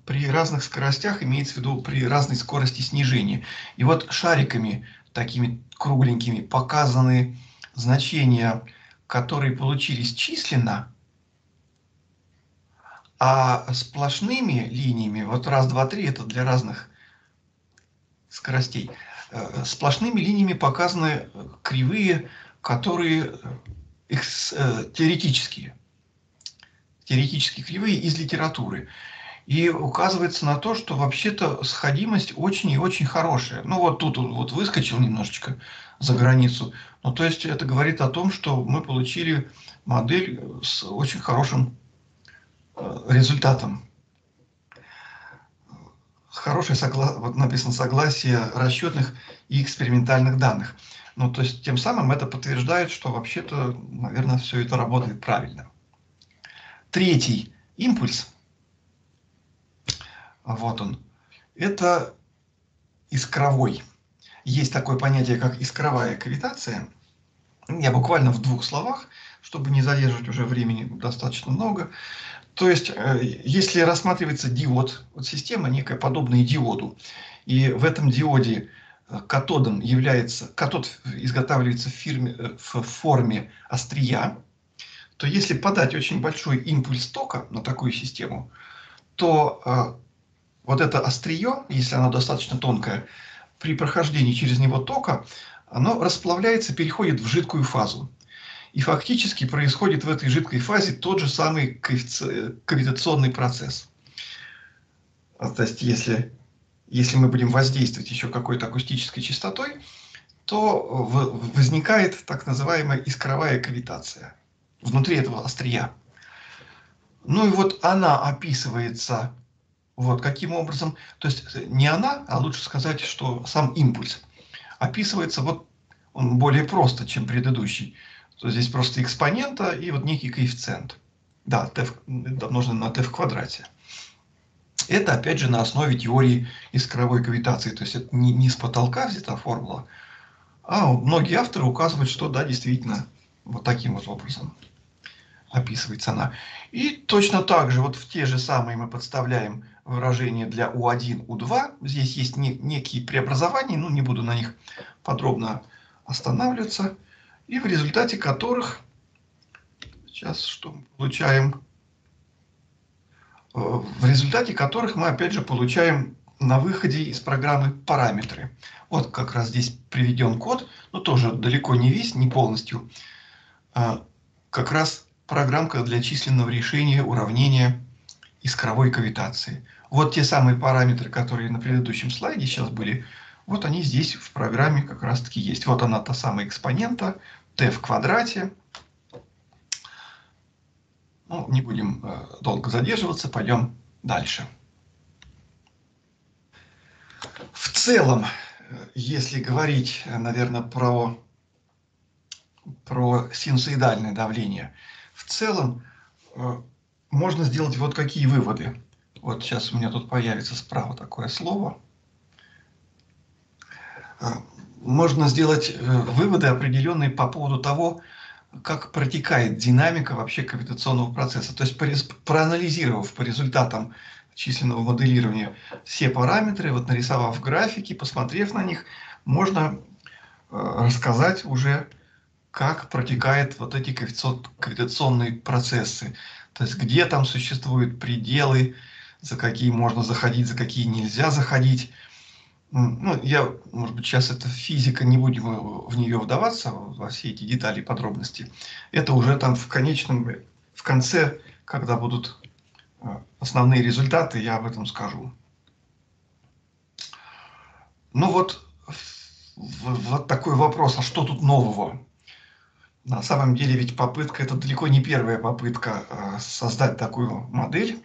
при разных скоростях, имеется в виду при разной скорости снижения. И вот шариками такими кругленькими показаны значения, которые получились численно, а сплошными линиями, вот раз, два, три, это для разных скоростей, э, сплошными линиями показаны кривые, которые их, э, теоретические, теоретические кривые из литературы. И указывается на то, что вообще-то сходимость очень и очень хорошая. Ну вот тут он вот выскочил немножечко за границу. Ну то есть это говорит о том, что мы получили модель с очень хорошим э, результатом. Хорошее, согла... вот написано, согласие расчетных и экспериментальных данных. Ну, то есть, тем самым это подтверждает, что вообще-то, наверное, все это работает правильно. Третий импульс – вот он. Это искровой. Есть такое понятие, как искровая кавитация. Я буквально в двух словах, чтобы не задерживать уже времени достаточно много. То есть, э, если рассматривается диод, вот система некая подобная диоду, и в этом диоде э, катодом является, катод изготавливается в, фирме, э, в форме острия, то если подать очень большой импульс тока на такую систему, то вот это острие, если оно достаточно тонкое, при прохождении через него тока, оно расплавляется, переходит в жидкую фазу. И фактически происходит в этой жидкой фазе тот же самый кавитационный процесс. А, то есть если, если мы будем воздействовать еще какой-то акустической частотой, то возникает так называемая искровая кавитация внутри этого острия. Ну и вот она описывается вот каким образом, то есть не она, а лучше сказать, что сам импульс описывается вот он более просто, чем предыдущий. То здесь просто экспонента и вот некий коэффициент. Да, t в, нужно на t в квадрате. Это, опять же, на основе теории искровой кавитации. То есть это не, не с потолка взята формула, а многие авторы указывают, что да, действительно, вот таким вот образом описывается она. И точно так же, вот в те же самые мы подставляем выражения для U1, U2. Здесь есть не, некие преобразования, ну не буду на них подробно останавливаться. И в результате которых, сейчас что мы получаем, э, в результате которых мы опять же получаем на выходе из программы параметры. Вот как раз здесь приведен код, но тоже далеко не весь, не полностью. А, как раз программка для численного решения уравнения искровой кавитации. Вот те самые параметры, которые на предыдущем слайде сейчас были, вот они здесь в программе как раз таки есть. Вот она та самая экспонента t в квадрате. Ну, не будем э, долго задерживаться, пойдем дальше. В целом, если говорить, наверное, про, про синусоидальное давление, в целом э, можно сделать вот какие выводы. Вот сейчас у меня тут появится справа такое слово. Можно сделать э, выводы определенные по поводу того, как протекает динамика вообще кавитационного процесса. То есть проанализировав по результатам численного моделирования все параметры, вот нарисовав графики, посмотрев на них, можно э, рассказать уже, как протекают вот эти кавитационные процессы. То есть где там существуют пределы, за какие можно заходить, за какие нельзя заходить. Ну, я, может быть, сейчас это физика, не будем в нее вдаваться, во все эти детали и подробности. Это уже там в конечном, в конце, когда будут основные результаты, я об этом скажу. Ну вот, вот такой вопрос, а что тут нового? На самом деле ведь попытка, это далеко не первая попытка э, создать такую модель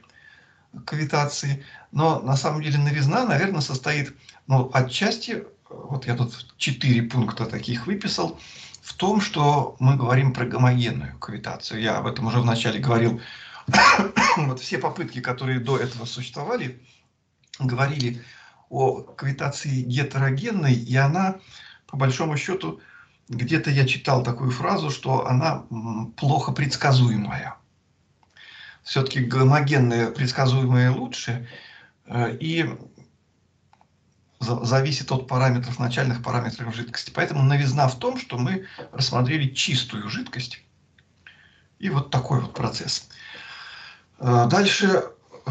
кавитации, но на самом деле новизна, наверное, состоит, ну, отчасти, вот я тут четыре пункта таких выписал, в том, что мы говорим про гомогенную кавитацию. Я об этом уже вначале говорил вот все попытки, которые до этого существовали, говорили о кавитации гетерогенной, и она, по большому счету, где-то я читал такую фразу, что она плохо предсказуемая. Все-таки гомогенная предсказуемая лучше, э, и зависит от параметров, начальных параметров жидкости. Поэтому новизна в том, что мы рассмотрели чистую жидкость. И вот такой вот процесс. Э, дальше, э,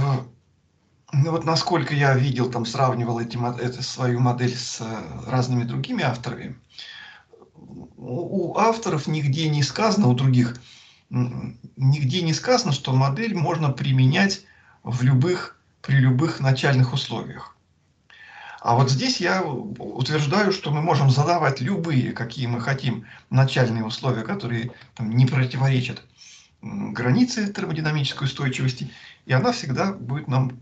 ну вот насколько я видел, там сравнивал эти, эту свою модель с разными другими авторами, у авторов нигде не сказано, у других, нигде не сказано, что модель можно применять в любых, при любых начальных условиях. А вот здесь я утверждаю, что мы можем задавать любые, какие мы хотим, начальные условия, которые там, не противоречат границы термодинамической устойчивости, и она всегда будет нам,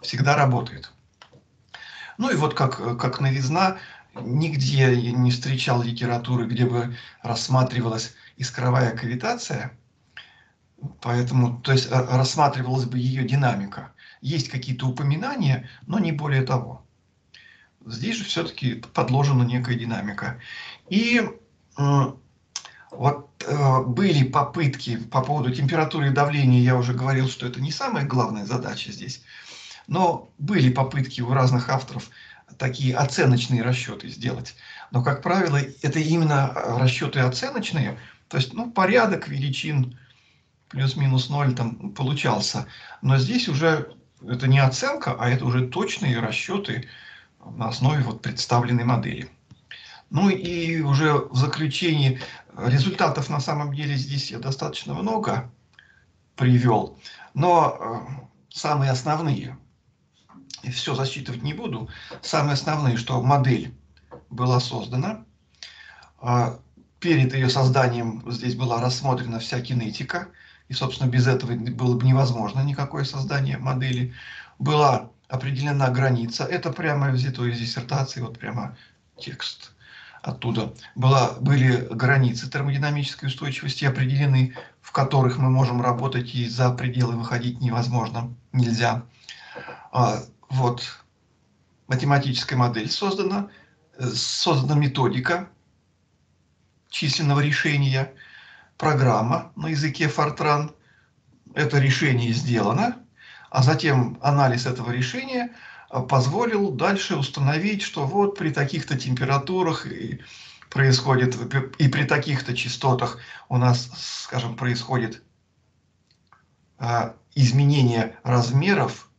всегда работает. Ну и вот как, как новизна, нигде я не встречал литературы, где бы рассматривалась искровая кавитация, поэтому, то есть рассматривалась бы ее динамика. Есть какие-то упоминания, но не более того. Здесь же все-таки подложена некая динамика. И вот э, были попытки по поводу температуры и давления, я уже говорил, что это не самая главная задача здесь, но были попытки у разных авторов такие оценочные расчеты сделать. Но, как правило, это именно расчеты оценочные, то есть ну, порядок величин плюс-минус ноль там получался. Но здесь уже это не оценка, а это уже точные расчеты на основе вот представленной модели. Ну и уже в заключении результатов на самом деле здесь я достаточно много привел, но самые основные, все засчитывать не буду, самые основные, что модель была создана, а перед ее созданием здесь была рассмотрена вся кинетика, и, собственно, без этого было бы невозможно никакое создание модели. Была определена граница, это прямо взято из диссертации, вот прямо текст оттуда. Была, были границы термодинамической устойчивости определены, в которых мы можем работать, и за пределы выходить невозможно, нельзя. А, вот математическая модель создана, э, создана методика, численного решения, программа на языке Fortran. Это решение сделано, а затем анализ этого решения а, позволил дальше установить, что вот при таких-то температурах и происходит, и при таких-то частотах у нас, скажем, происходит а, изменение размеров,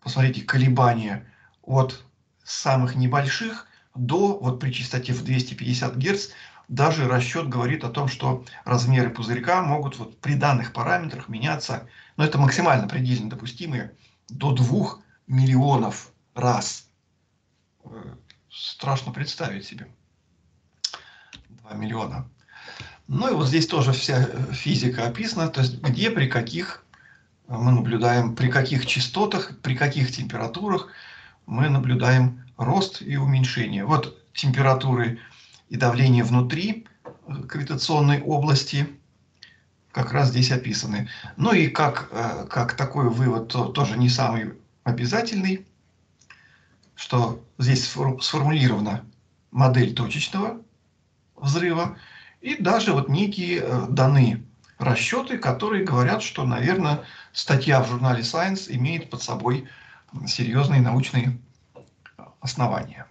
посмотрите, колебания от самых небольших до, вот при частоте в 250 Гц, даже расчет говорит о том, что размеры пузырька могут вот при данных параметрах меняться, но это максимально предельно допустимые, до 2 миллионов раз. Э, страшно представить себе. 2 миллиона. Ну и вот здесь тоже вся физика описана, то есть где, при каких мы наблюдаем, при каких частотах, при каких температурах мы наблюдаем рост и уменьшение. Вот температуры и давление внутри э, гравитационной области как раз здесь описаны. Ну и как, э, как такой вывод то, тоже не самый обязательный, что здесь сформулирована модель точечного взрыва и даже вот некие э, даны расчеты, которые говорят, что, наверное, статья в журнале Science имеет под собой серьезные научные основания.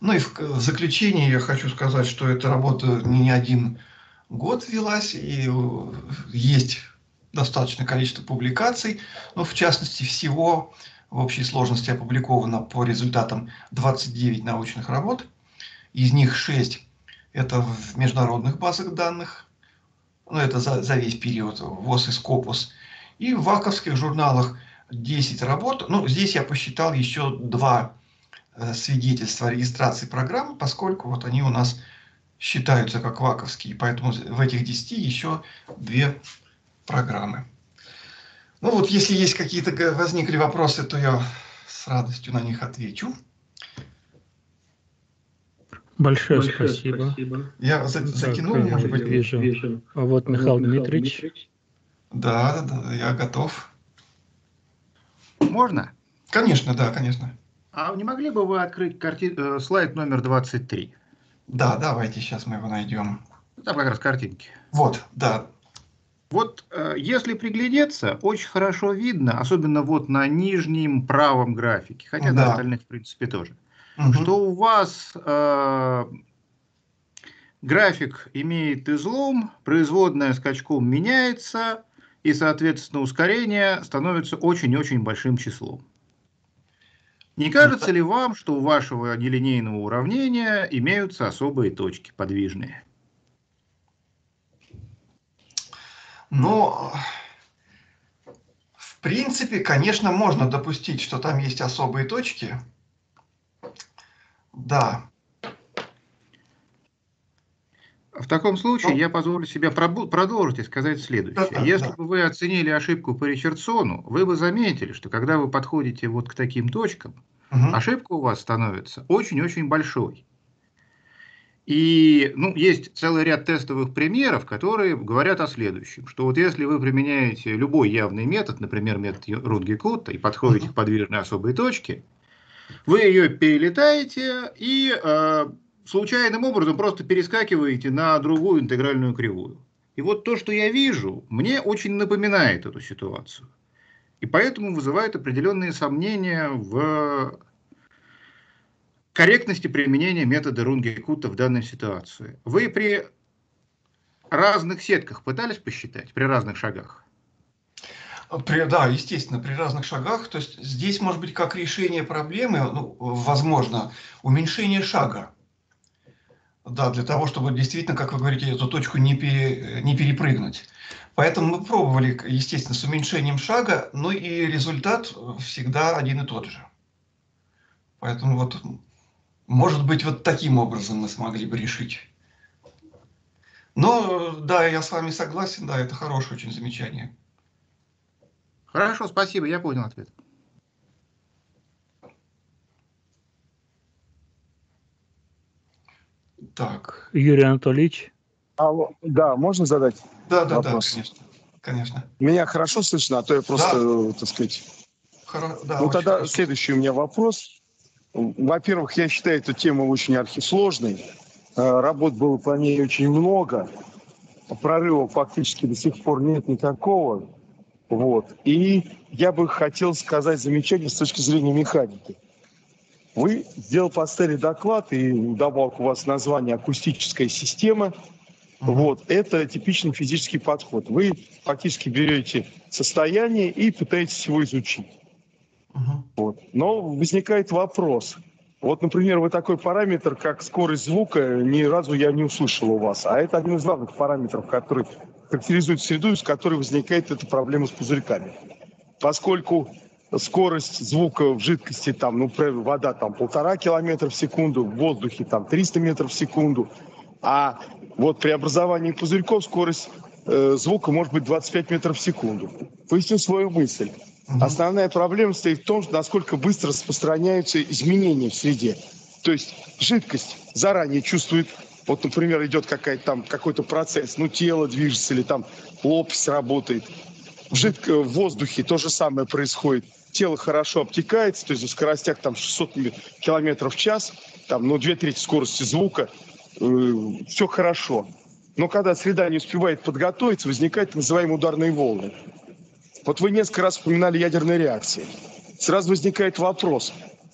Ну и в, заключение я хочу сказать, что эта работа не один год велась, и э, есть достаточное количество публикаций, но в частности всего в общей сложности опубликовано по результатам 29 научных работ, из них 6 это в международных базах данных, ну это за, за весь период ВОЗ и Скопус, и в ваковских журналах 10 работ, ну здесь я посчитал еще два свидетельства о регистрации программы, поскольку вот они у нас считаются как ваковские, поэтому в этих 10 еще две программы. Ну вот, если есть какие-то возникли вопросы, то я с радостью на них отвечу. Большое, Большое спасибо. спасибо. Я за, закинул, так, может быть, вижу. вижу. А вот Михаил, Михаил Дмитриевич. Дмитриевич. Да, да, я готов. Можно? Конечно, да, конечно. А не могли бы вы открыть карти... Э, слайд номер 23? Да, давайте, сейчас мы его найдем. Там как раз картинки. Вот, да. Вот э, если приглядеться, очень хорошо видно, особенно вот на нижнем правом графике, хотя да. на остальных, в принципе, тоже, угу. что у вас э, график имеет излом, производная скачком меняется, и, соответственно, ускорение становится очень-очень большим числом. Не кажется ли вам, что у вашего нелинейного уравнения имеются особые точки подвижные? Ну, в принципе, конечно, можно допустить, что там есть особые точки. Да. В таком случае ну, я позволю себе продолжить и сказать следующее. Да, Если да. бы вы оценили ошибку по Ричардсону, вы бы заметили, что когда вы подходите вот к таким точкам, угу. ошибка у вас становится очень-очень большой. И ну, есть целый ряд тестовых примеров, которые говорят о следующем, что вот если вы применяете любой явный метод, например, метод Рудгекута, и подходите к подвижной особой точке, вы ее перелетаете и э, случайным образом просто перескакиваете на другую интегральную кривую. И вот то, что я вижу, мне очень напоминает эту ситуацию. И поэтому вызывает определенные сомнения в корректности применения метода Рунгекута в данной ситуации. Вы при разных сетках пытались посчитать, при разных шагах? При, да, естественно, при разных шагах. То есть здесь может быть как решение проблемы, ну, возможно, уменьшение шага. Да, для того, чтобы действительно, как вы говорите, эту точку не, пере, не перепрыгнуть. Поэтому мы пробовали, естественно, с уменьшением шага, но и результат всегда один и тот же. Поэтому вот, может быть, вот таким образом мы смогли бы решить. Но, да, я с вами согласен, да, это хорошее очень замечание. Хорошо, спасибо, я понял ответ. Так. Юрий Анатольевич. Алло, да, можно задать да, да, вопрос? Да, конечно. конечно. Меня хорошо слышно, а то я просто, да. так сказать... Хоро... Да, ну тогда хорошо. следующий у меня вопрос. Во-первых, я считаю эту тему очень архисложной. Э, работ было по ней очень много. Прорыва фактически до сих пор нет никакого. Вот. И я бы хотел сказать замечание с точки зрения механики. Вы сделал, поставили доклад, и добавок у вас название «Акустическая система». Вот, это типичный физический подход. Вы фактически берете состояние и пытаетесь его изучить. Uh-huh. Вот. Но возникает вопрос. Вот, например, вы такой параметр, как скорость звука, ни разу я не услышал у вас. А это один из главных параметров, который характеризует среду, из которой возникает эта проблема с пузырьками. Поскольку скорость звука в жидкости, там, ну, вода там полтора километра в секунду, в воздухе там 300 метров в секунду, а вот при образовании пузырьков скорость э, звука может быть 25 метров в секунду. Поясню свою мысль. Основная проблема стоит в том, насколько быстро распространяются изменения в среде. То есть жидкость заранее чувствует, вот, например, идет какая-то там какой-то процесс, ну, тело движется или там лопасть работает. В, жидко, в воздухе то же самое происходит тело хорошо обтекается, то есть в скоростях там 600 километров в час, там, ну, две трети скорости звука, э, все хорошо. Но когда среда не успевает подготовиться, возникают так называемые ударные волны. Вот вы несколько раз упоминали ядерные реакции. Сразу возникает вопрос.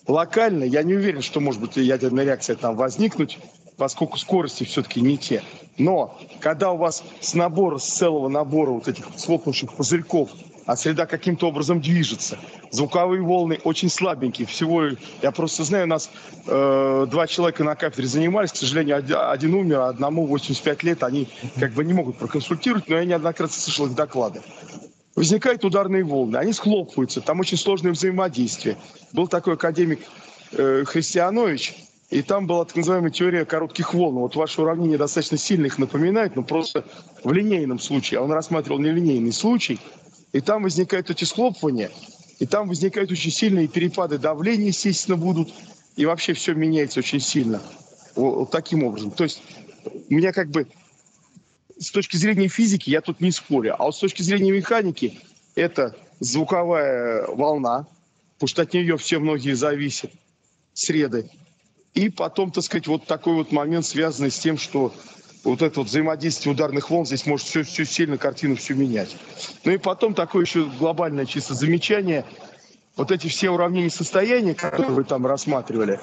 Локально я не уверен, что может быть ядерная реакция там возникнуть, поскольку скорости все-таки не те. Но когда у вас с набора, с целого набора вот этих слопнувших пузырьков а среда каким-то образом движется. Звуковые волны очень слабенькие. Всего, я просто знаю, у нас э, два человека на кафедре занимались, к сожалению, один, умер, а одному 85 лет, они как бы не могут проконсультировать, но я неоднократно слышал их доклады. Возникают ударные волны, они схлопываются, там очень сложное взаимодействие. Был такой академик э, Христианович, и там была так называемая теория коротких волн. Вот ваше уравнение достаточно сильно их напоминает, но просто в линейном случае. А он рассматривал нелинейный случай – и там возникают эти схлопывания, и там возникают очень сильные перепады давления, естественно, будут, и вообще все меняется очень сильно. Вот, таким образом. То есть у меня как бы с точки зрения физики я тут не спорю, а вот с точки зрения механики это звуковая волна, потому что от нее все многие зависят, среды. И потом, так сказать, вот такой вот момент, связанный с тем, что вот это вот взаимодействие ударных волн здесь может все, все сильно картину всю менять. Ну и потом такое еще глобальное чисто замечание. Вот эти все уравнения состояния, которые вы там рассматривали,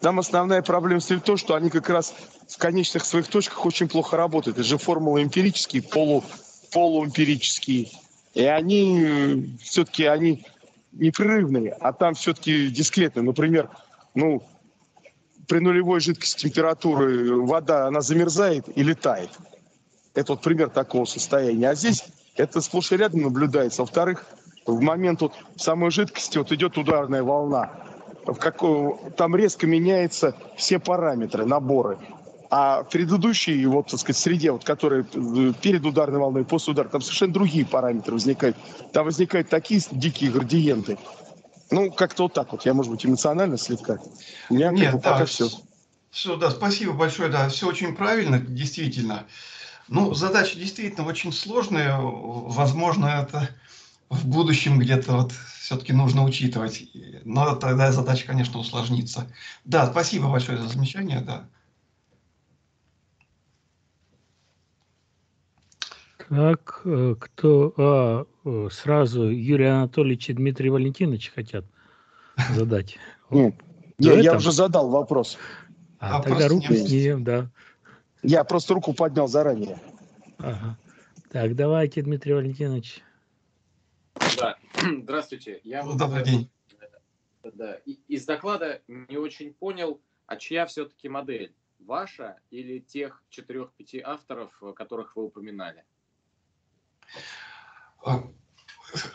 там основная проблема стоит в том, что они как раз в конечных своих точках очень плохо работают. Это же формулы эмпирические, полу, полуэмпирические. И они все-таки они непрерывные, а там все-таки дискретные. Например, ну, при нулевой жидкости температуры вода, она замерзает и летает. Это вот пример такого состояния. А здесь это сплошь и рядом наблюдается. Во-вторых, в момент вот самой жидкости вот идет ударная волна. В какой, там резко меняются все параметры, наборы. А предыдущие, вот, так сказать, среде, вот, которые перед ударной волной после удара, там совершенно другие параметры возникают. Там возникают такие дикие градиенты, ну, как-то вот так вот. Я, может быть, эмоционально слегка. У меня Нет, как бы, да, пока все. Все, да, спасибо большое, да, все очень правильно, действительно. Ну, задача действительно очень сложная. Возможно, это в будущем где-то вот все-таки нужно учитывать. Но тогда задача, конечно, усложнится. Да, спасибо большое за замечание, да. Так, э, кто а, э, сразу Юрий Анатольевич и Дмитрий Валентинович хотят задать? Нет, я, я уже задал вопрос. А, а тогда руку снимем, да. Я просто руку поднял заранее. Ага. Так, давайте, Дмитрий Валентинович. Да, здравствуйте. Я вот, Добрый день. Да, из доклада не очень понял, а чья все-таки модель? Ваша или тех четырех-пяти авторов, которых вы упоминали?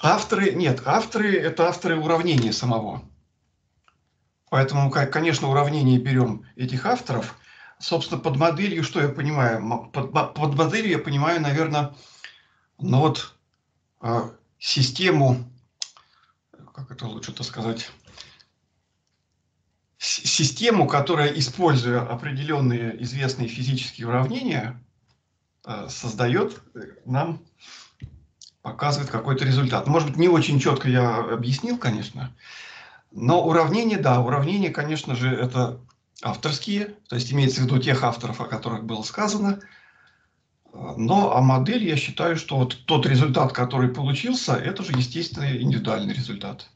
Авторы, нет, авторы – это авторы уравнения самого. Поэтому, конечно, уравнение берем этих авторов. Собственно, под моделью, что я понимаю? Под, под моделью я понимаю, наверное, ну вот а, систему, как это лучше-то сказать, систему, которая, используя определенные известные физические уравнения, а, создает э, нам, показывает какой-то результат. Может быть, не очень четко я объяснил, конечно, но уравнения, да, уравнения, конечно же, это авторские, то есть имеется в виду тех авторов, о которых было сказано. Но а модель, я считаю, что вот тот результат, который получился, это же естественный индивидуальный результат.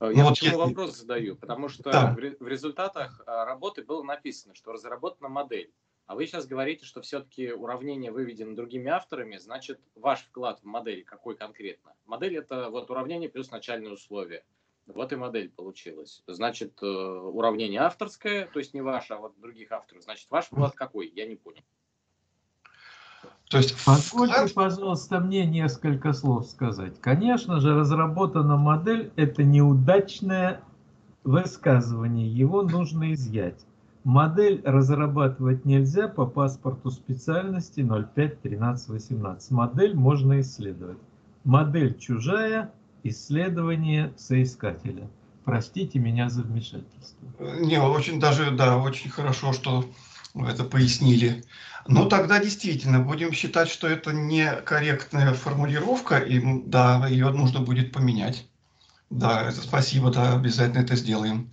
Я ну, вот почему я... вопрос задаю? Потому что да. в результатах а, работы было написано, что разработана модель. А вы сейчас говорите, что все-таки уравнение выведено другими авторами, значит, ваш вклад в модель какой конкретно? Модель это вот уравнение плюс начальные условия. Вот и модель получилась. Значит, э, уравнение авторское, то есть не ваше, а вот других авторов. Значит, ваш вклад какой? Я не понял. То есть Позвольте, пожалуйста, мне несколько слов сказать. Конечно же, разработана модель – это неудачное высказывание. Его нужно изъять. Модель разрабатывать нельзя по паспорту специальности 051318. Модель можно исследовать. Модель чужая, исследование соискателя. Простите меня за вмешательство. Не, очень даже, да, очень хорошо, что вы это пояснили. Ну, тогда действительно будем считать, что это некорректная формулировка, и да, ее нужно будет поменять. Да, это спасибо, да, обязательно это сделаем.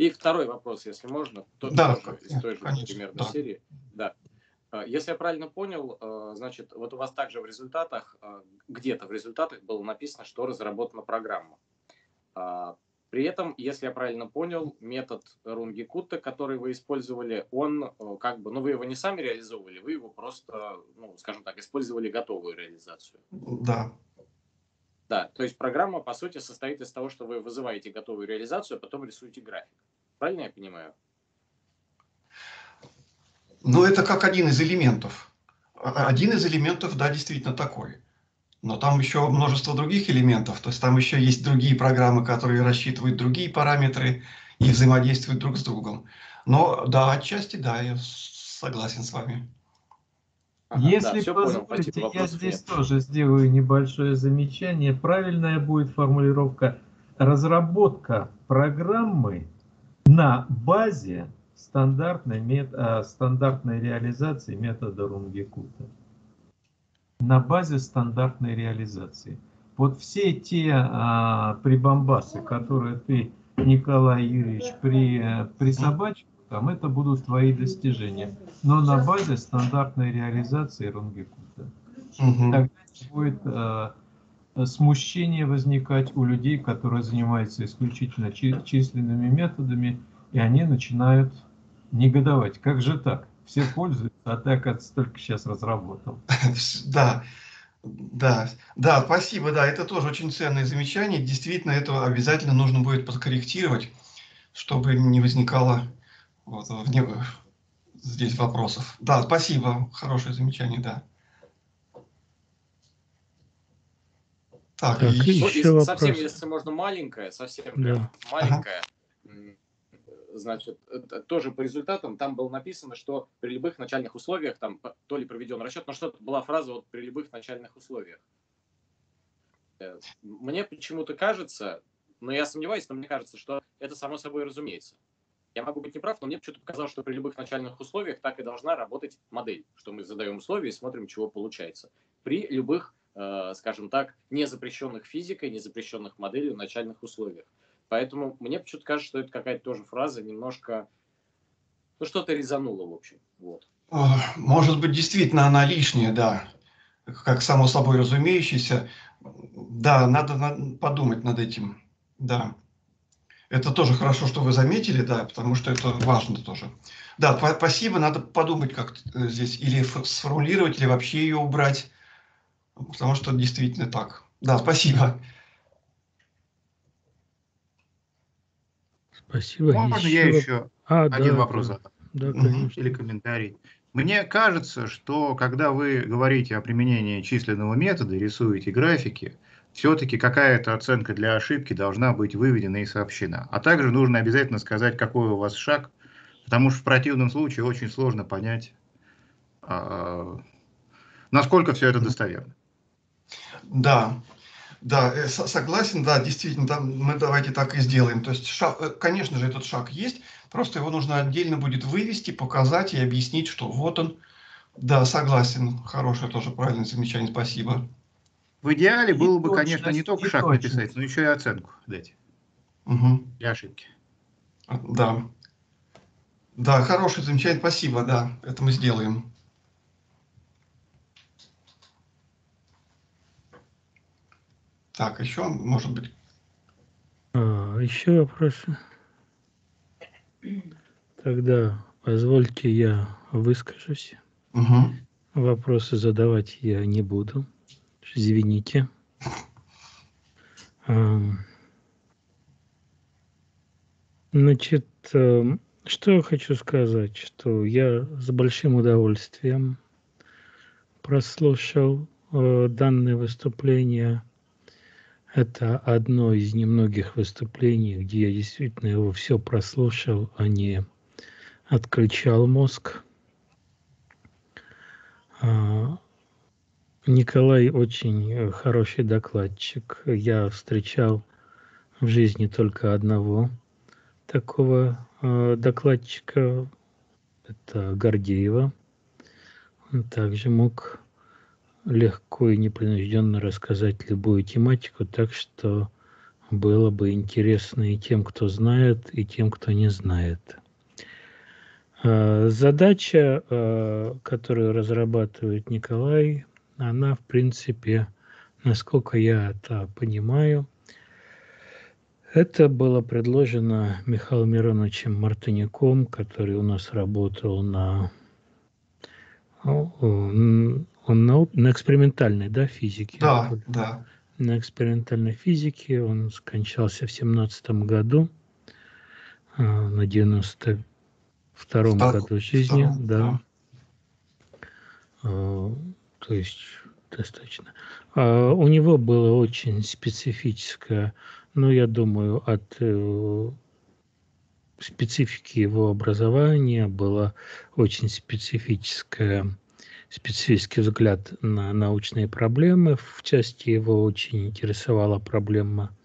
И второй вопрос, если можно, тот да, из той же конечно, примерно да. серии. Да. А, если я правильно понял, а, значит, вот у вас также в результатах, а, где-то в результатах было написано, что разработана программа. При этом, если я правильно понял, метод Рунгикутта, который вы использовали, он как бы, ну вы его не сами реализовывали, вы его просто, ну, скажем так, использовали готовую реализацию. Да. Да, то есть программа, по сути, состоит из того, что вы вызываете готовую реализацию, а потом рисуете график. Правильно я понимаю? Ну, это как один из элементов. Один из элементов, да, действительно такой. Но там еще множество других элементов. То есть там еще есть другие программы, которые рассчитывают другие параметры и взаимодействуют друг с другом. Но да, отчасти да, я согласен с вами. Если да, позволите, понял, я здесь нет. тоже сделаю небольшое замечание. Правильная будет формулировка разработка программы на базе стандартной, мет, а, стандартной реализации метода Рунгекута. На базе стандартной реализации. Вот все те а, прибамбасы, которые ты, Николай Юрьевич, при, присобачил, там это будут твои достижения. Но на базе стандартной реализации Рунгекута. Угу. Тогда будет э, смущение возникать у людей, которые занимаются исключительно численными методами, и они начинают негодовать. Как же так? Все пользуются, а ты, оказывается, только сейчас разработал. Да, да, да, спасибо, да, это тоже очень ценное замечание. Действительно, это обязательно нужно будет подкорректировать, чтобы не возникало вот, вне, здесь вопросов. Да, спасибо, хорошее замечание, да. Так, так и еще вопрос. Совсем, если можно, маленькое, совсем да. маленькое. Ага. Значит, тоже по результатам там было написано, что при любых начальных условиях, там то ли проведен расчет, но что-то была фраза вот при любых начальных условиях. Э, мне почему-то кажется, но я сомневаюсь, но мне кажется, что это само собой разумеется. Я могу быть неправ, но мне почему-то показалось, что при любых начальных условиях так и должна работать модель, что мы задаем условия и смотрим, чего получается. При любых, э, скажем так, не запрещенных физикой, не запрещенных моделью начальных условиях. Поэтому мне почему-то кажется, что это какая-то тоже фраза немножко, ну что-то резануло, в общем. Вот. Может быть, действительно она лишняя, да, как само собой разумеющееся. Да, надо подумать над этим, да. Это тоже хорошо, что вы заметили, да, потому что это важно тоже. Да, спасибо, надо подумать, как э, здесь или сформулировать, или вообще ее убрать, потому что действительно так. Да, спасибо. Спасибо. Можно еще... я еще а, один да, вопрос задам? Да, конечно. Или комментарий. Мне кажется, что когда вы говорите о применении численного метода, рисуете графики, все-таки какая-то оценка для ошибки должна быть выведена и сообщена. А также нужно обязательно сказать, какой у вас шаг, потому что в противном случае очень сложно понять, а, насколько все это достоверно. Да, да, э, согласен, да, действительно, да, мы давайте так и сделаем. То есть, шаг, э, конечно же, этот шаг есть, просто его нужно отдельно будет вывести, показать и объяснить, что вот он. Да, согласен, хорошее тоже правильное замечание, спасибо. В идеале было бы, конечно, не только шаг точность. написать, но еще и оценку дать угу. для ошибки. Да. Да, хорошее замечание, спасибо, да, это мы сделаем. Так, еще, может быть. А, еще вопросы? Тогда позвольте я выскажусь. Угу. Вопросы задавать я не буду. Извините. Значит, что я хочу сказать, что я с большим удовольствием прослушал э, данное выступление. Это одно из немногих выступлений, где я действительно его все прослушал, а не отключал мозг. Николай очень э, хороший докладчик. Я встречал в жизни только одного такого э, докладчика. Это Гордеева. Он также мог легко и непринужденно рассказать любую тематику, так что было бы интересно и тем, кто знает, и тем, кто не знает. Э, задача, которую разрабатывает Николай, она, в принципе, насколько я это понимаю, это было предложено Михаилом Мироновичем Мартыняком, который у нас работал на, он на, на экспериментальной да, физике. Да, да. На экспериментальной физике он скончался в семнадцатом году, а, на 92-м году жизни. Втором, да. да. То есть достаточно. А у него было очень специфическое, ну, я думаю, от э, специфики его образования было очень специфическое специфический взгляд на научные проблемы. В части его очень интересовала проблема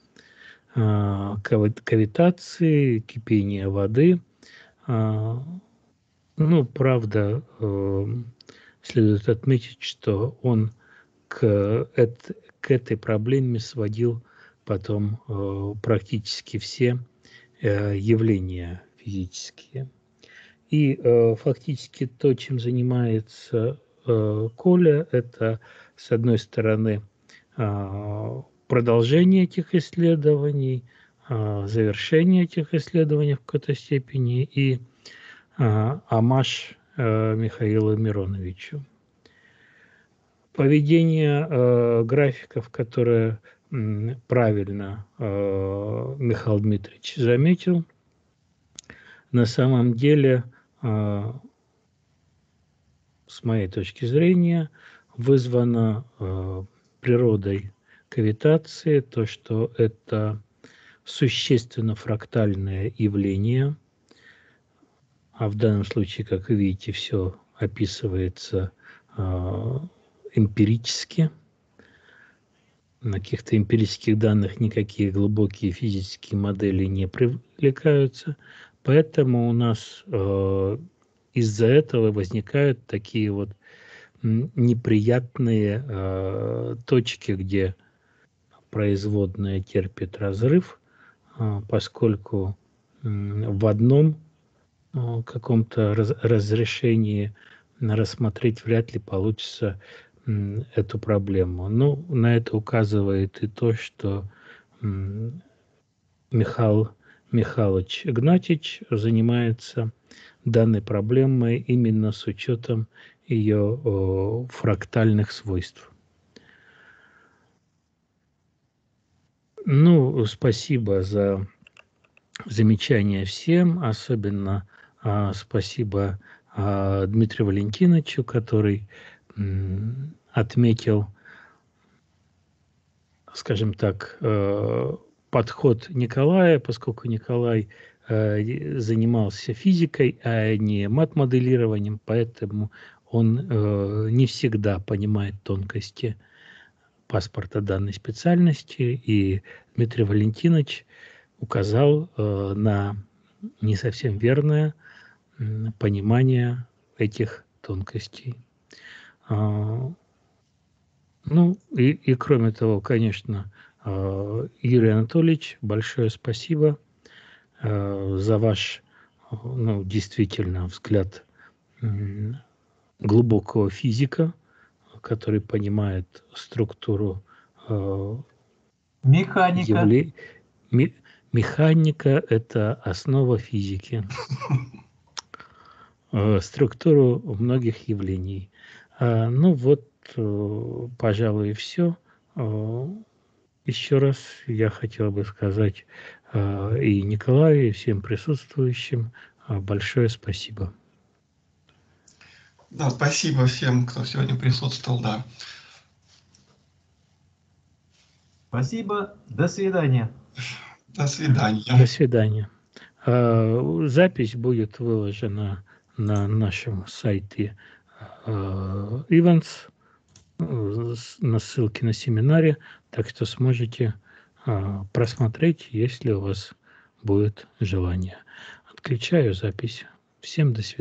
э, кавитации, кипения воды. Э, ну, правда, э, следует отметить, что он к, к этой проблеме сводил потом э, практически все э, явления физические. И э, фактически то, чем занимается Коля, это, с одной стороны, продолжение этих исследований, завершение этих исследований в какой-то степени и амаш Михаилу Мироновичу. Поведение э, графиков, которое э, правильно э, Михаил Дмитриевич заметил, на самом деле, э, с моей точки зрения, вызвано э, природой кавитации, то, что это существенно фрактальное явление, а в данном случае, как вы видите, все описывается э, эмпирически. На каких-то эмпирических данных никакие глубокие физические модели не привлекаются. Поэтому у нас э, из-за этого возникают такие вот неприятные э, точки, где производная терпит разрыв, поскольку в одном каком-то раз, разрешении рассмотреть вряд ли получится эту проблему. Ну, на это указывает и то, что Михаил Михайлович Игнатьевич занимается данной проблемой именно с учетом ее фрактальных свойств. Ну, спасибо за замечания всем, особенно спасибо а, Дмитрию Валентиновичу, который отметил, скажем так, э, подход Николая, поскольку Николай э, занимался физикой, а не мат-моделированием, поэтому он э, не всегда понимает тонкости паспорта данной специальности, и Дмитрий Валентинович указал э, на не совсем верное понимание этих тонкостей. А, ну и, и кроме того, конечно, э, Юрий Анатольевич, большое спасибо э, за ваш ну, действительно взгляд глубокого физика, который понимает структуру механика. Явле... Механика – это основа физики. Э, структуру многих явлений. А, ну вот, э, пожалуй, и все. Э, Еще раз я хотел бы сказать и Николаю, и всем присутствующим большое спасибо. Да, спасибо всем, кто сегодня присутствовал, да. Спасибо, до свидания. До свидания. До свидания. Запись будет выложена на нашем сайте а, Events на ссылке на семинаре, так что сможете а, просмотреть, если у вас будет желание. Отключаю запись. Всем до свидания.